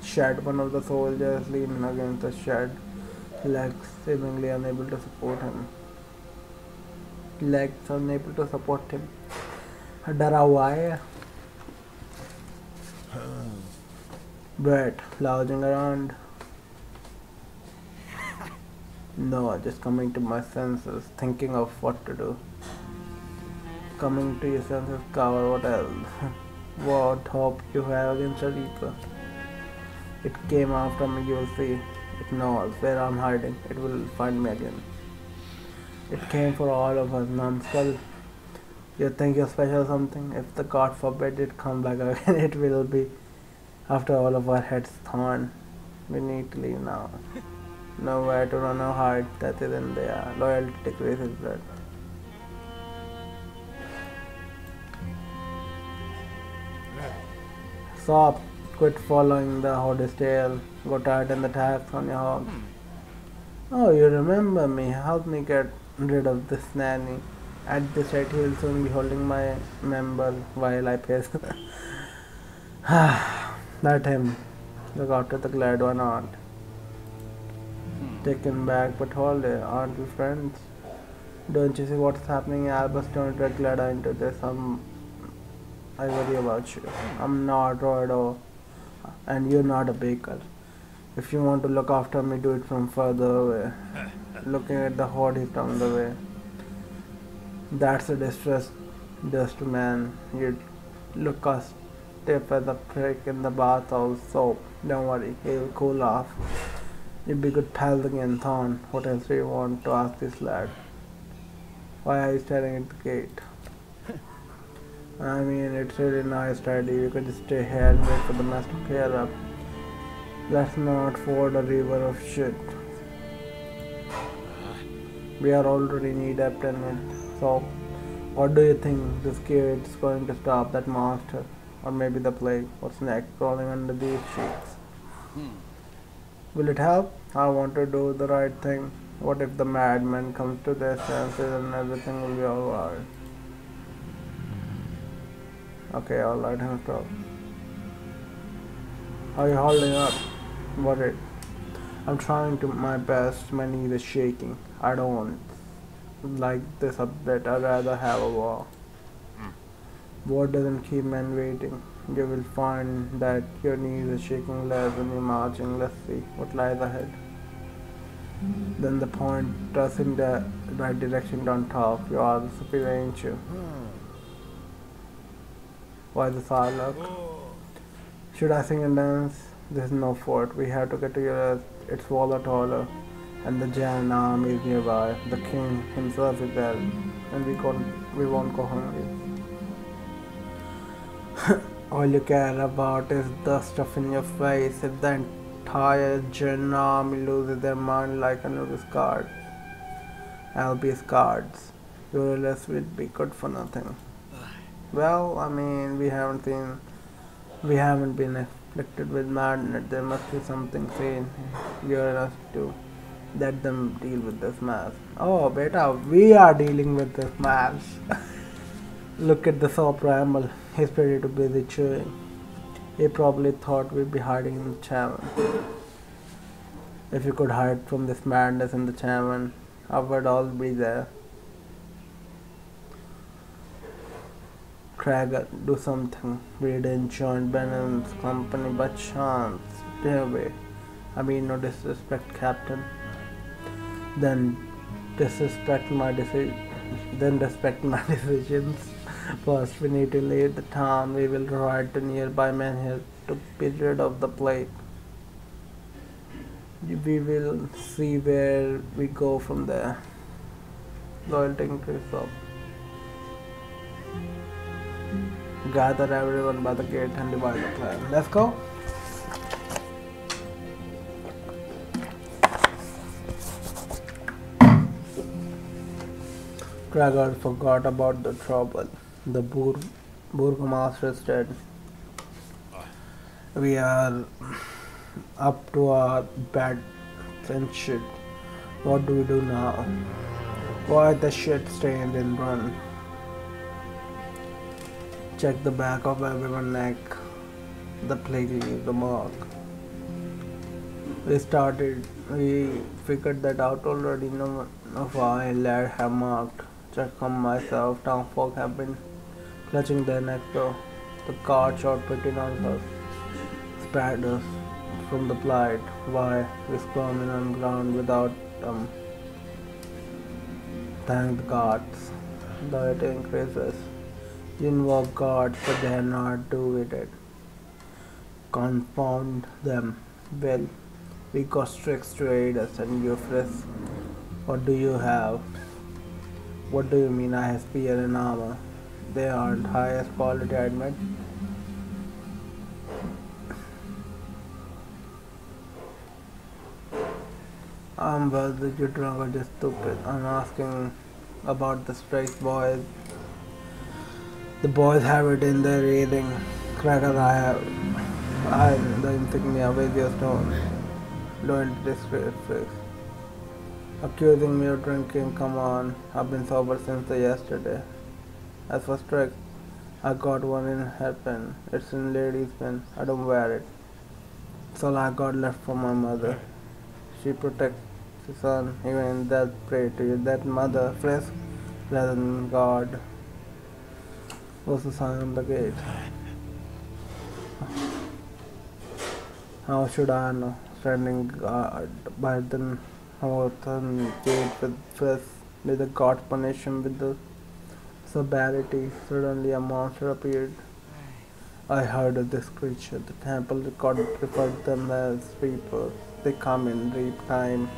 Shed, one of the soldiers leaning against the shed, legs seemingly unable to support him. Legs unable to support him. डरा हुआ है Brett, lounging around. No, just coming to my senses, thinking of what to do. Coming to your senses, cover what else? what hope you have against a reaper? It came after me, you'll see. It knows where I'm hiding. It will find me again. It came for all of us, numbskull. You think you're special something? If the God forbid it come back again, it will be after all of our heads torn. We need to leave now. Nowhere to run or hide. That isn't there. Loyalty decreases blood. Stop. Quit following the hoard's tail. Go tighten the tags on your hog. Hmm. Oh, you remember me. Help me get rid of this nanny. At this rate, he will soon be holding my member while I pace. Let him. Look after the glad one aunt. Hmm. Take him back, but hold it. Aren't we friends? Don't you see what's happening? Albus don't get glad into this. I'm. I worry about you. Hmm. I'm not Rodo, and you're not a baker. If you want to look after me, do it from further away. Looking at the horde he's down the way. That's a distressed, dust man. You look us stiff as a prick in the bath of soap. Don't worry, he'll cool off. You'd be good pals again, Thorn. What else do you want to ask this lad? Why are you staring at the gate? I mean, it's really nice tidy. You could stay here and wait for the mess to clear up. Let's not ford a river of shit. We are already knee deep in it. So, what do you think this kid is going to stop that monster? Or maybe the plague? What's next crawling under these sheets? Hmm. Will it help? I want to do the right thing. What if the madman comes to their senses and everything will be alright? Okay, alright, I'll stop. Are you holding up? What it? I'm trying to my best. My knees are shaking. I don't want like this a bit. I'd rather have a war. Hmm. War doesn't keep men waiting. You will find that your knees are shaking less when you're marching. Let's see what lies ahead. Then the point us in the right direction, don't talk. You are the superior, ain't you? Hmm. Why the silence? Should I sing and dance? This is no fort. We have to get together. It's Walla taller, and the Jan army is nearby. The king himself is there, and we gon we won't go hungry. All you care about is the stuff in your face. If the entire Jan army loses their mind like Anubis guard, Albius guards, your less would be good for nothing. Well, I mean, we haven't seen, we haven't been afflicted with madness. There must be something sane here us to let them deal with this mess. Oh, beta, we are dealing with this mess. Look at the soap ramble. He's pretty too busy chewing. He probably thought we'd be hiding in the chairman. If you could hide from this madness in the chairman, I would all be there. Krager, do something. We didn't join Brenin's company by chance, we? I mean, no disrespect, Captain. Then disrespect my decision. Then respect my decisions. First, we need to leave the town. We will ride to nearby Menhir to be rid of the plague. We will see where we go from there. Loyalty increase up. Gather everyone by the gate and divide the plan. Let's go. Kragar forgot about the trouble. The Bur- Burgomaster said, We are up to our bad friendship. What do we do now? Why the shit stand and run? Check the back of everyone's neck. The plague leave the mark. We started, we figured that out already. No, no why lad have marked. Check on myself. Town folk have been clutching their neck though. The cart shot pretty on us. Spared us from the plight. Why we squirming on ground without um thank the gods. The it increases. Invoke gods, but they are not do with it. Confound them. Well, we got tricks to aid us and you frisk. What do you have? What do you mean I have spear and armor? They aren't highest quality, I admit. Um, well, the you drunk or just stupid. I'm asking about the strike boys. The boys have it in their reading. Cracker, I have. I the insignia with your stone. Don't disgrace. Accusing me of drinking, come on. I've been sober since yesterday. As for strike, I got one in hairpin. It's in lady's pen. I don't wear it. It's all I got left from my mother. She protects the son, even in death. Pray to you, that mother, rather than God. Was the sign on the gate? How should I know? Standing guard by the northern gate with frisk, may the God punish him with the severity. Suddenly a monster appeared. I heard of this creature. The temple record referred them as reapers. They come in reap time.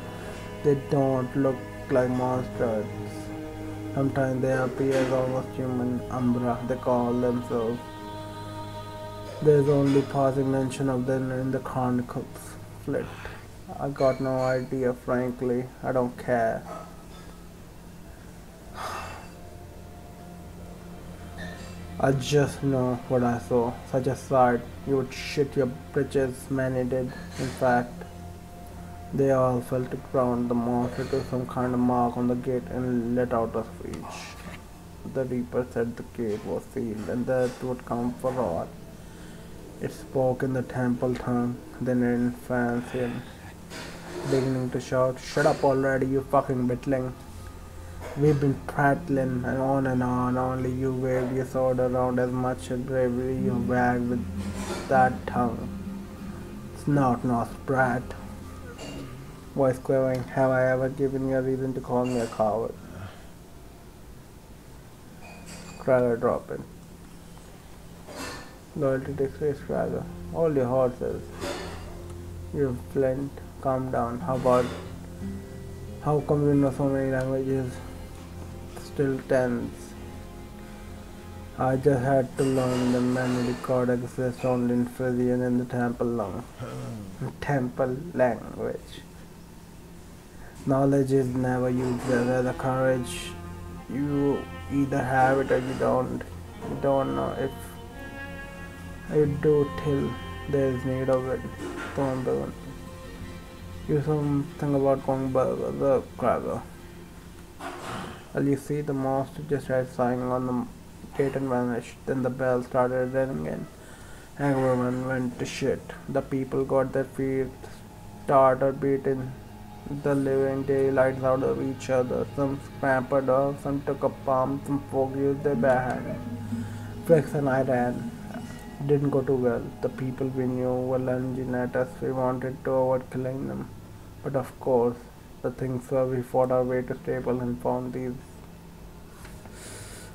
They don't look like monsters. Sometimes they appear as almost human. Umbra, they call themselves. There's only passing mention of them in the chronicles. Flit. I got no idea, frankly. I don't care. I just know what I saw. Such a sight. You would shit your britches, many did. In fact, they all fell to. The monster took some kind of mark on the gate and let out a screech. The Reaper said the gate was sealed and that would come for all. It spoke in the temple tongue, then in Francian, beginning to shout, Shut up already, you fucking bitling. We've been prattling and on and on, only you waved your sword around as much as bravery you wagged with that tongue. Snot nose brat. Voice quivering, have I ever given you a reason to call me a coward? Krager dropping. Loyalty disgrace Krager. Hold your horses. You flint, calm down. How about how come you know so many languages? Still tense. I just had to learn the manually code exists only in Frisian and the temple long temple language. Knowledge is never used as a courage. You either have it or you don't. You don't know if you do till there is need of it. Don't do it. You something about going burger, the Krager. Well, you see, the monster just tried sighing on the gate and vanished. Then the bell started ringing and everyone went to shit. The people got their feet started beating the living daylights out of each other. Some scrambled off, some took a palm, some folk their bare hands. Fix and I ran. Didn't go too well. The people we knew were lunging at us. We wanted to avoid killing them. But of course, the things were we fought our way to stable and found these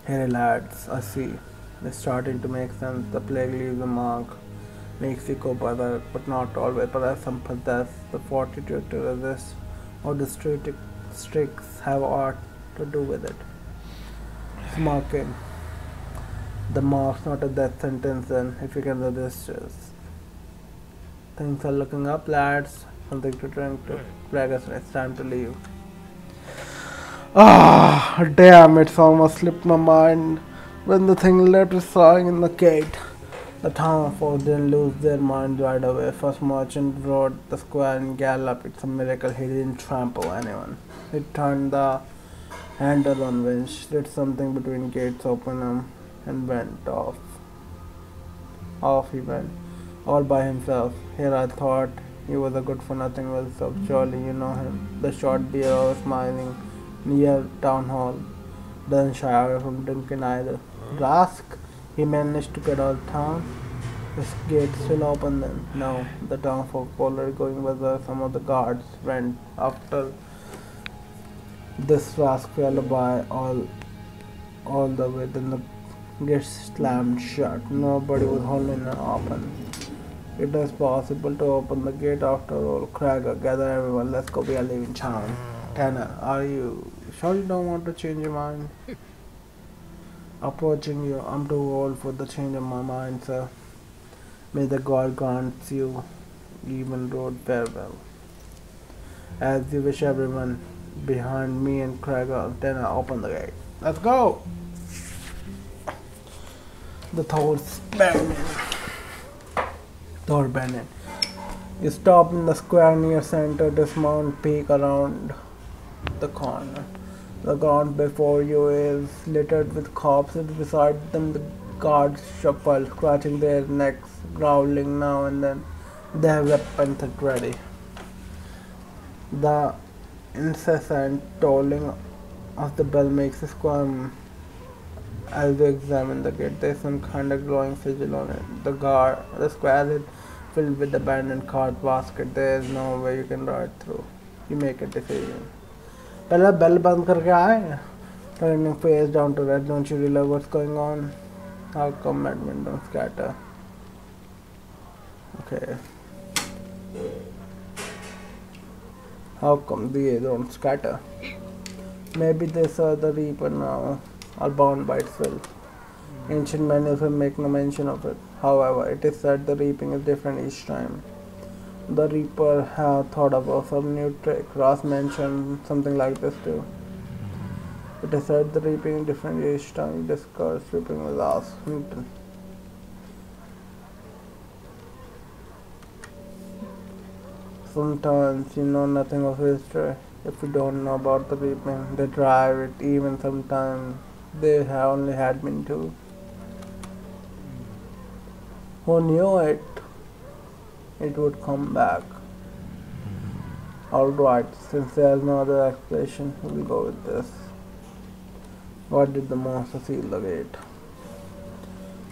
hairy lads. I see. It's starting to make sense. The plague leaves a mark. Mexico, brother, but not always. But some possess the fortitude to resist, or the stricts have art to do with it. Smoking. The mark's not a death sentence then, if you can resist it. Things are looking up, lads. Something to drink to drag us. It's time to leave. Ah, damn, it's almost slipped my mind when the thing left is flying in the gate. The town folk didn't lose their mind right away. First merchant rode the square and galloped. It's a miracle he didn't trample anyone. He turned the handle on winch, did something between gates, opened them, and went off. Off he went, all by himself. Here I thought he was a good for nothing Wilsop. Surely you know him. The short beard smiling near town hall. Doesn't shy away from drinking either. Rask, he managed to get out of town. His gate still open then. No, the town folk already going whether some of the guards went after this Rask fell by all all the way then the gets slammed shut. Nobody was holding it open. It is possible to open the gate after all. Krager, gather everyone. Let's go. We are leaving town. Tanner, are you sure you don't want to change your mind? Approaching you, I'm too old for the change of my mind, sir. May the God grant you even road farewell. As you wish everyone behind me and Krager, Tanner, open the gate. Let's go! the Thor's Bandit. Thor Bandit. You stop in the square near center, dismount, peek around the corner. The ground before you is littered with corpses. Beside them, the guards shuffle, scratching their necks, growling now and then. They have weapons at ready. The incessant tolling of the bell makes a squirm as we examine the gate, there is some kind of glowing sigil on it. The guard, the square is filled with abandoned cart basket. There is no way you can ride through. You make a decision. पहले bell बंद करके आए turning face down to red don't you realize what's going on how come admin don't scatter okay how come they don't scatter maybe they saw the reaper now are bound by itself. Ancient manuscripts make no mention of it. However, it is said the reaping is different each time. The reaper had thought of some new trick. Ross mentioned something like this too. It is said the reaping different each time. Discussed reaping with Newton. Sometimes you know nothing of history if you don't know about the reaping. They drive it even sometimes they have only had been two. Who knew it? It would come back. Alright, since there's no other explanation, we'll go with this. What did the monster seal the gate?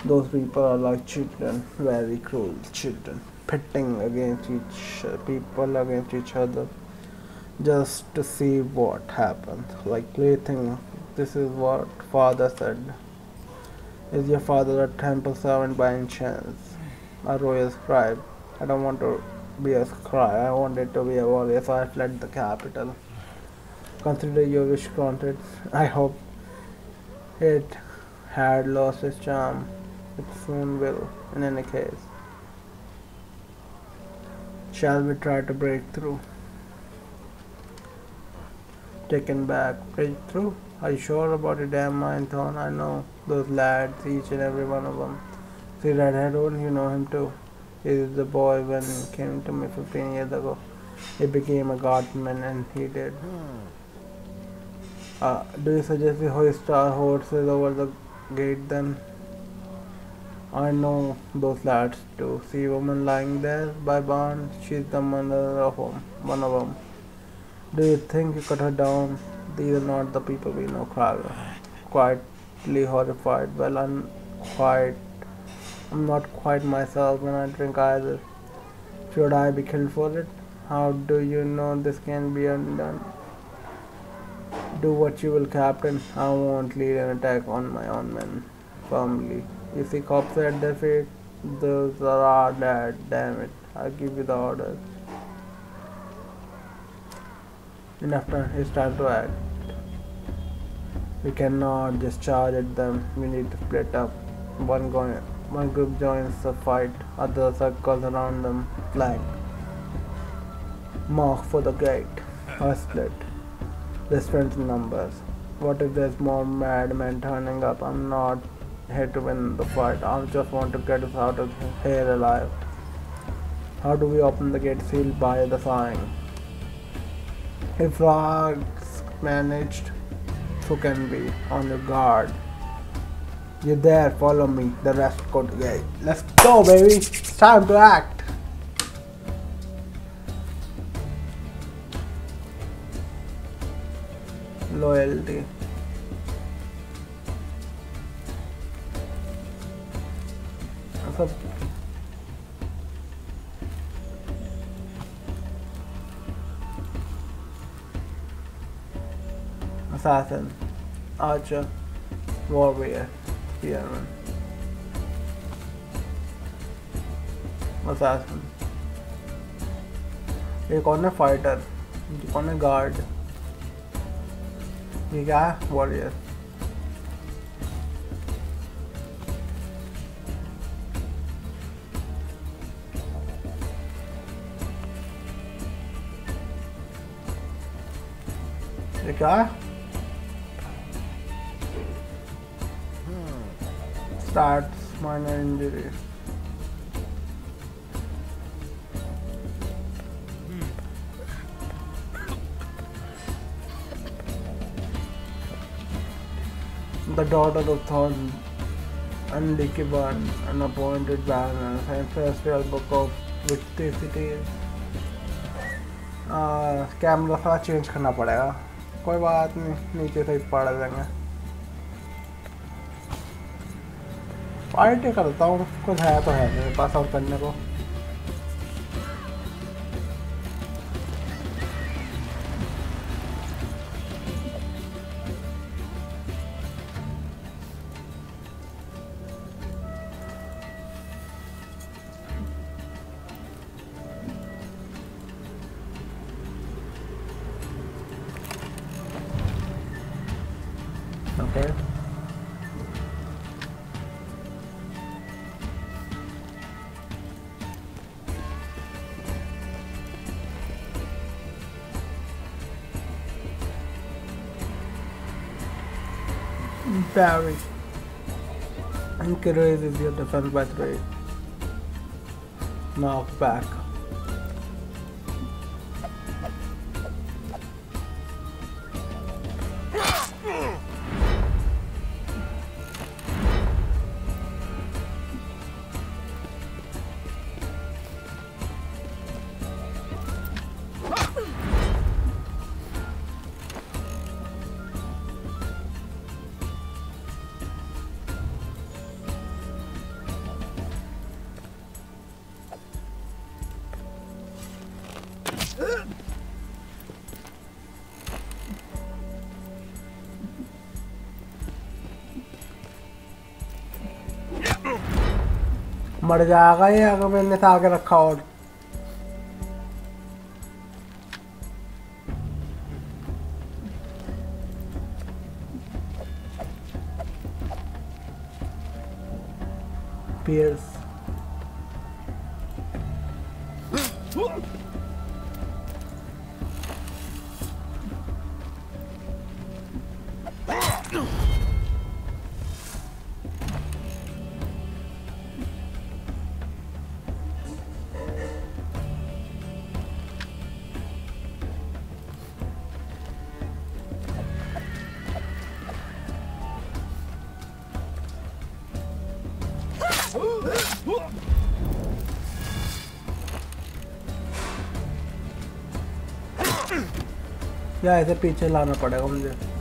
Those people are like children, very cruel children, pitting against each people against each other just to see what happens, like plaything this is what father said. Is your father a temple servant by any chance? A royal scribe. I don't want to be a scribe. I wanted to be a warrior, so I fled the capital. Consider your wish granted. I hope it had lost its charm. It soon will, in any case. Shall we try to break through? Taken back, break through? Are you sure about it, damn Thorn? I know those lads, each and every one of them. See Redhead one, you know him too. Is the boy when he came to me 15 years ago. He became a guardman and he did. Uh, do you suggest we hoist our horses over the gate then? I know those lads too. See woman lying there by barn? She's the mother of them, one of them. Do you think you cut her down? These are not the people we know, Krager. Quietly horrified, well, un- quite I'm not quite myself when I drink either. Should I be killed for it? How do you know this can be undone? Do what you will, Captain. I won't lead an attack on my own men. Firmly. You see cops at their feet? Those are our dad. Damn it. I'll give you the order. Enough time. It's time to act. We cannot just charge at them. We need to split up. One going, one group joins the fight. Other circles around them. Flank. Mark for the gate. A split. The strength in numbers. What if there's more madmen turning up? I'm not here to win the fight. I just want to get us out of here alive. How do we open the gate sealed by the sign? If frogs managed, so can we. On your guard. You're there, follow me. The rest go to. Let's go, baby. It's time to act. Loyalty. assassin, archer, warrior, spearman, assassin. ये कौन है fighter ये कौन है guard ये क्या है? Warrior ये क्या है? Starts minor injury. The daughter of Thorn and Dikiban, an appointed baron, ancestral book of Victicities. Camera थोड़ा चेंज करना पड़ेगा कोई बात नहीं नीचे से ही पढ़ देंगे पार्टी करता हूँ कुछ है तो है मेरे पास और करने को। Barry. Increases your defense by 3. Knock back. मर जाएगा ये अगर मैंने से आगे रखा और या ऐसे पीछे लाना पड़ेगा मुझे।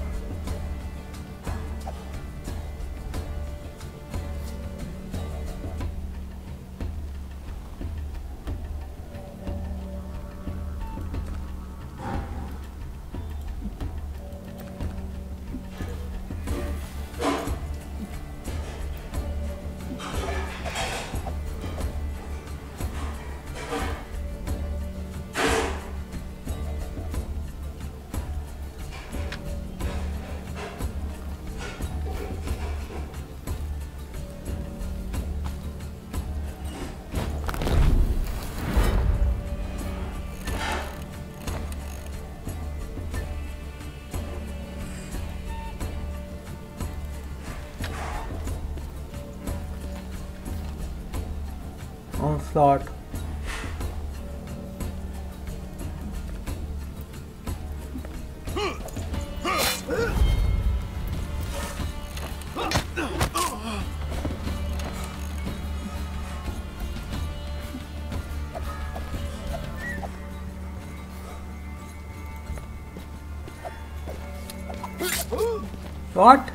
Onslaught. What?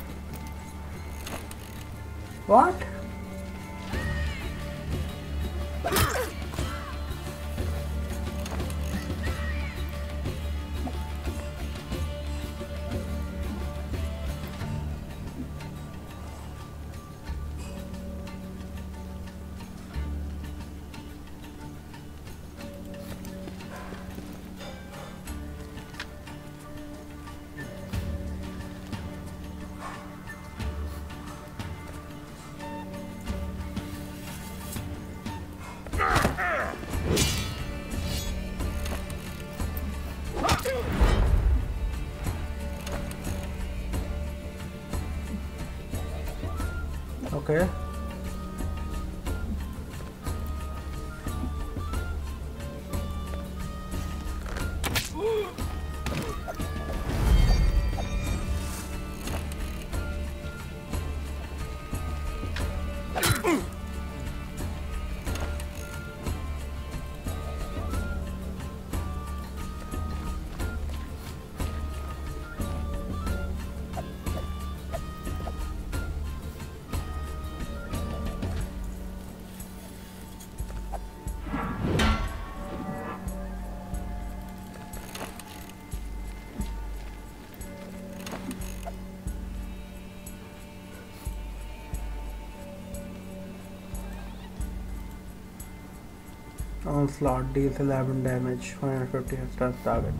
Onslaught deals 11 damage, 150 extra target.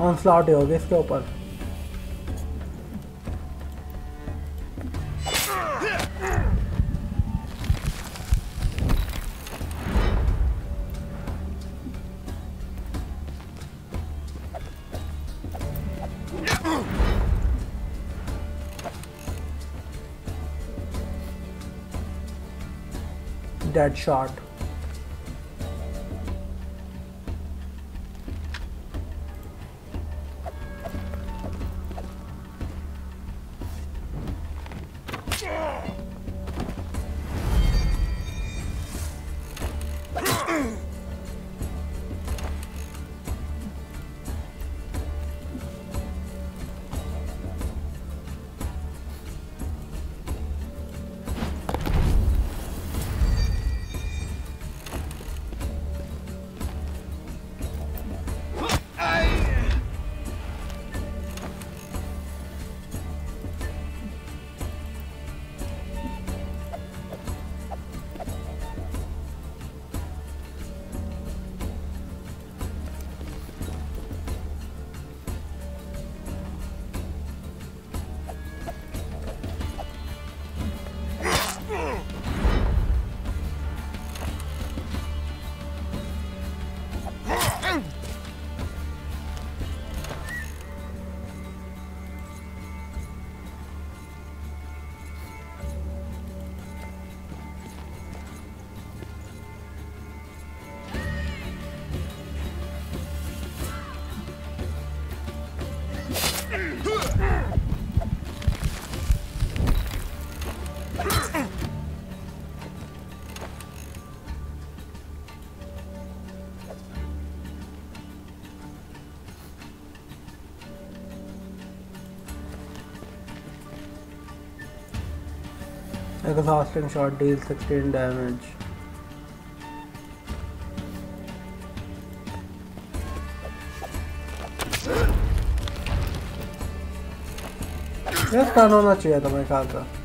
On slot ही होगी इसके ऊपर। Dead shot Exhausting shot deals 16 damage. ये स्टन होना चाहिए था मेरे ख्याल से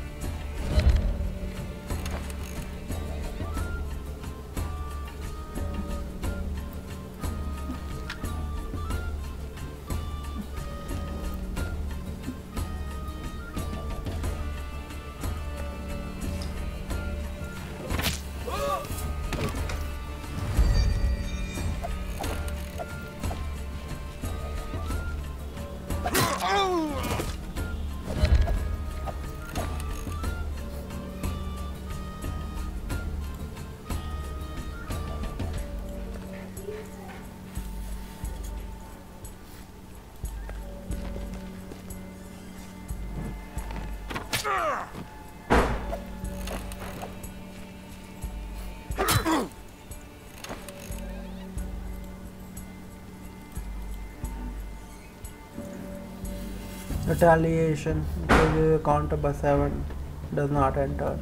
Retaliation. The counter by 7. Does not enter.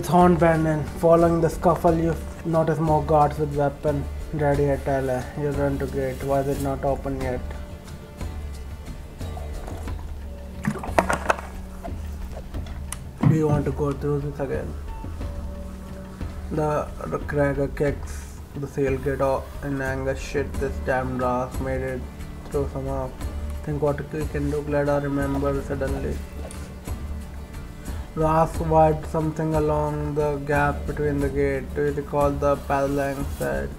The Thorn Bandit. Following the scuffle, you notice more guards with weapon ready at Tala. You run to gate. Why is it not open yet? Do you want to go through this again? The, the kicks the sail gate off in anger. Shit, this damn Ras made it through somehow. Think what we can do. Gleda remember suddenly. Ras wiped something along the gap between the gate. You recall the Padalang said?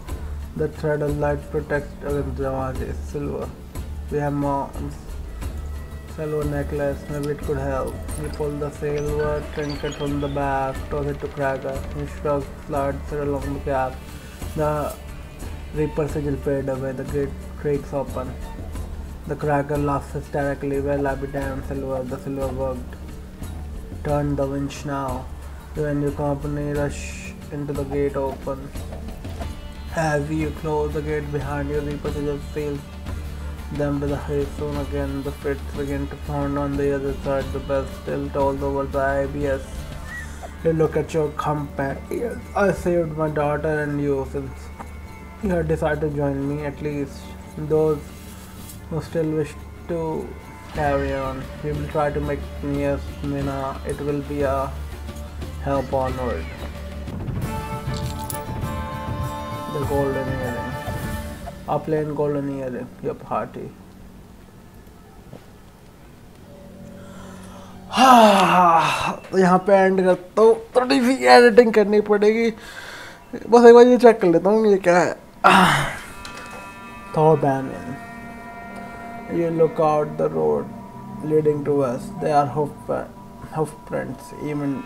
The thread of light protects against damage is silver. We have more silver necklace, maybe it could help. He pulled the silver trinket from the bag, tossed it to Krager. He shrugged, slides it along the gap. The Reaper sigil faded away, the gate creaks open. The Krager laughs hysterically. Well, I be damned, Silver. The Silver worked. Turn the winch now. When your company rush into the gate open. As you close the gate behind you, Reaper sigil seals them to the hay soon again. The fits begin to pound on the other side. The bell still all over the IBS. You look at your companions. I saved my daughter and you since you have decided to join me at least. Those who still wish to carry on. We will try to make Nias Mina. It will be a help onward. The golden earring. A plain golden earring. Your party. हाँ यहाँ पे and करता हूँ थोड़ी सी editing करनी पड़ेगी बस एक बार ये चेक कर लेता हूँ ये क्या है Thor Banyan. You look out the road leading to us. There are hoof, hoof prints, even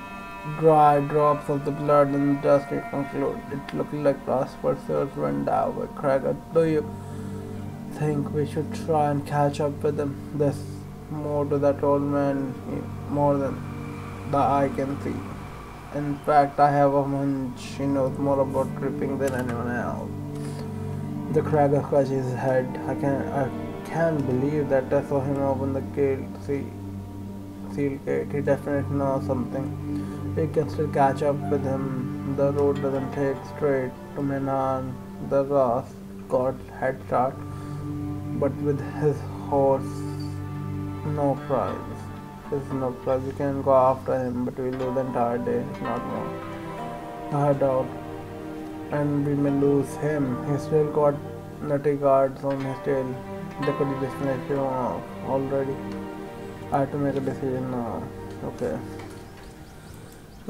dry drops of the blood and the dust. You conclude it looked like Prosper's went down with Krager. Do you think we should try and catch up with them? There's more to that old man, more than the eye can see. In fact, I have a hunch he knows more about tripping than anyone else. The Krager scratches his head. I can I can't believe that I saw him open the gate see seal gate. He definitely knows something. We can still catch up with him. The road doesn't take straight to Menan. The Ross got head start, but with his horse no prize. There's no prize. We can go after him, but we lose the entire day, if not more. I doubt and we may lose him. He still got nutty guards on his tail. देखो destination already I to make decision okay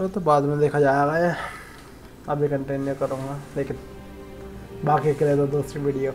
तो बाद में देखा जाएगा ये। अभी continue करूँगा, लेकिन बाकी के लिए तो दूसरी वीडियो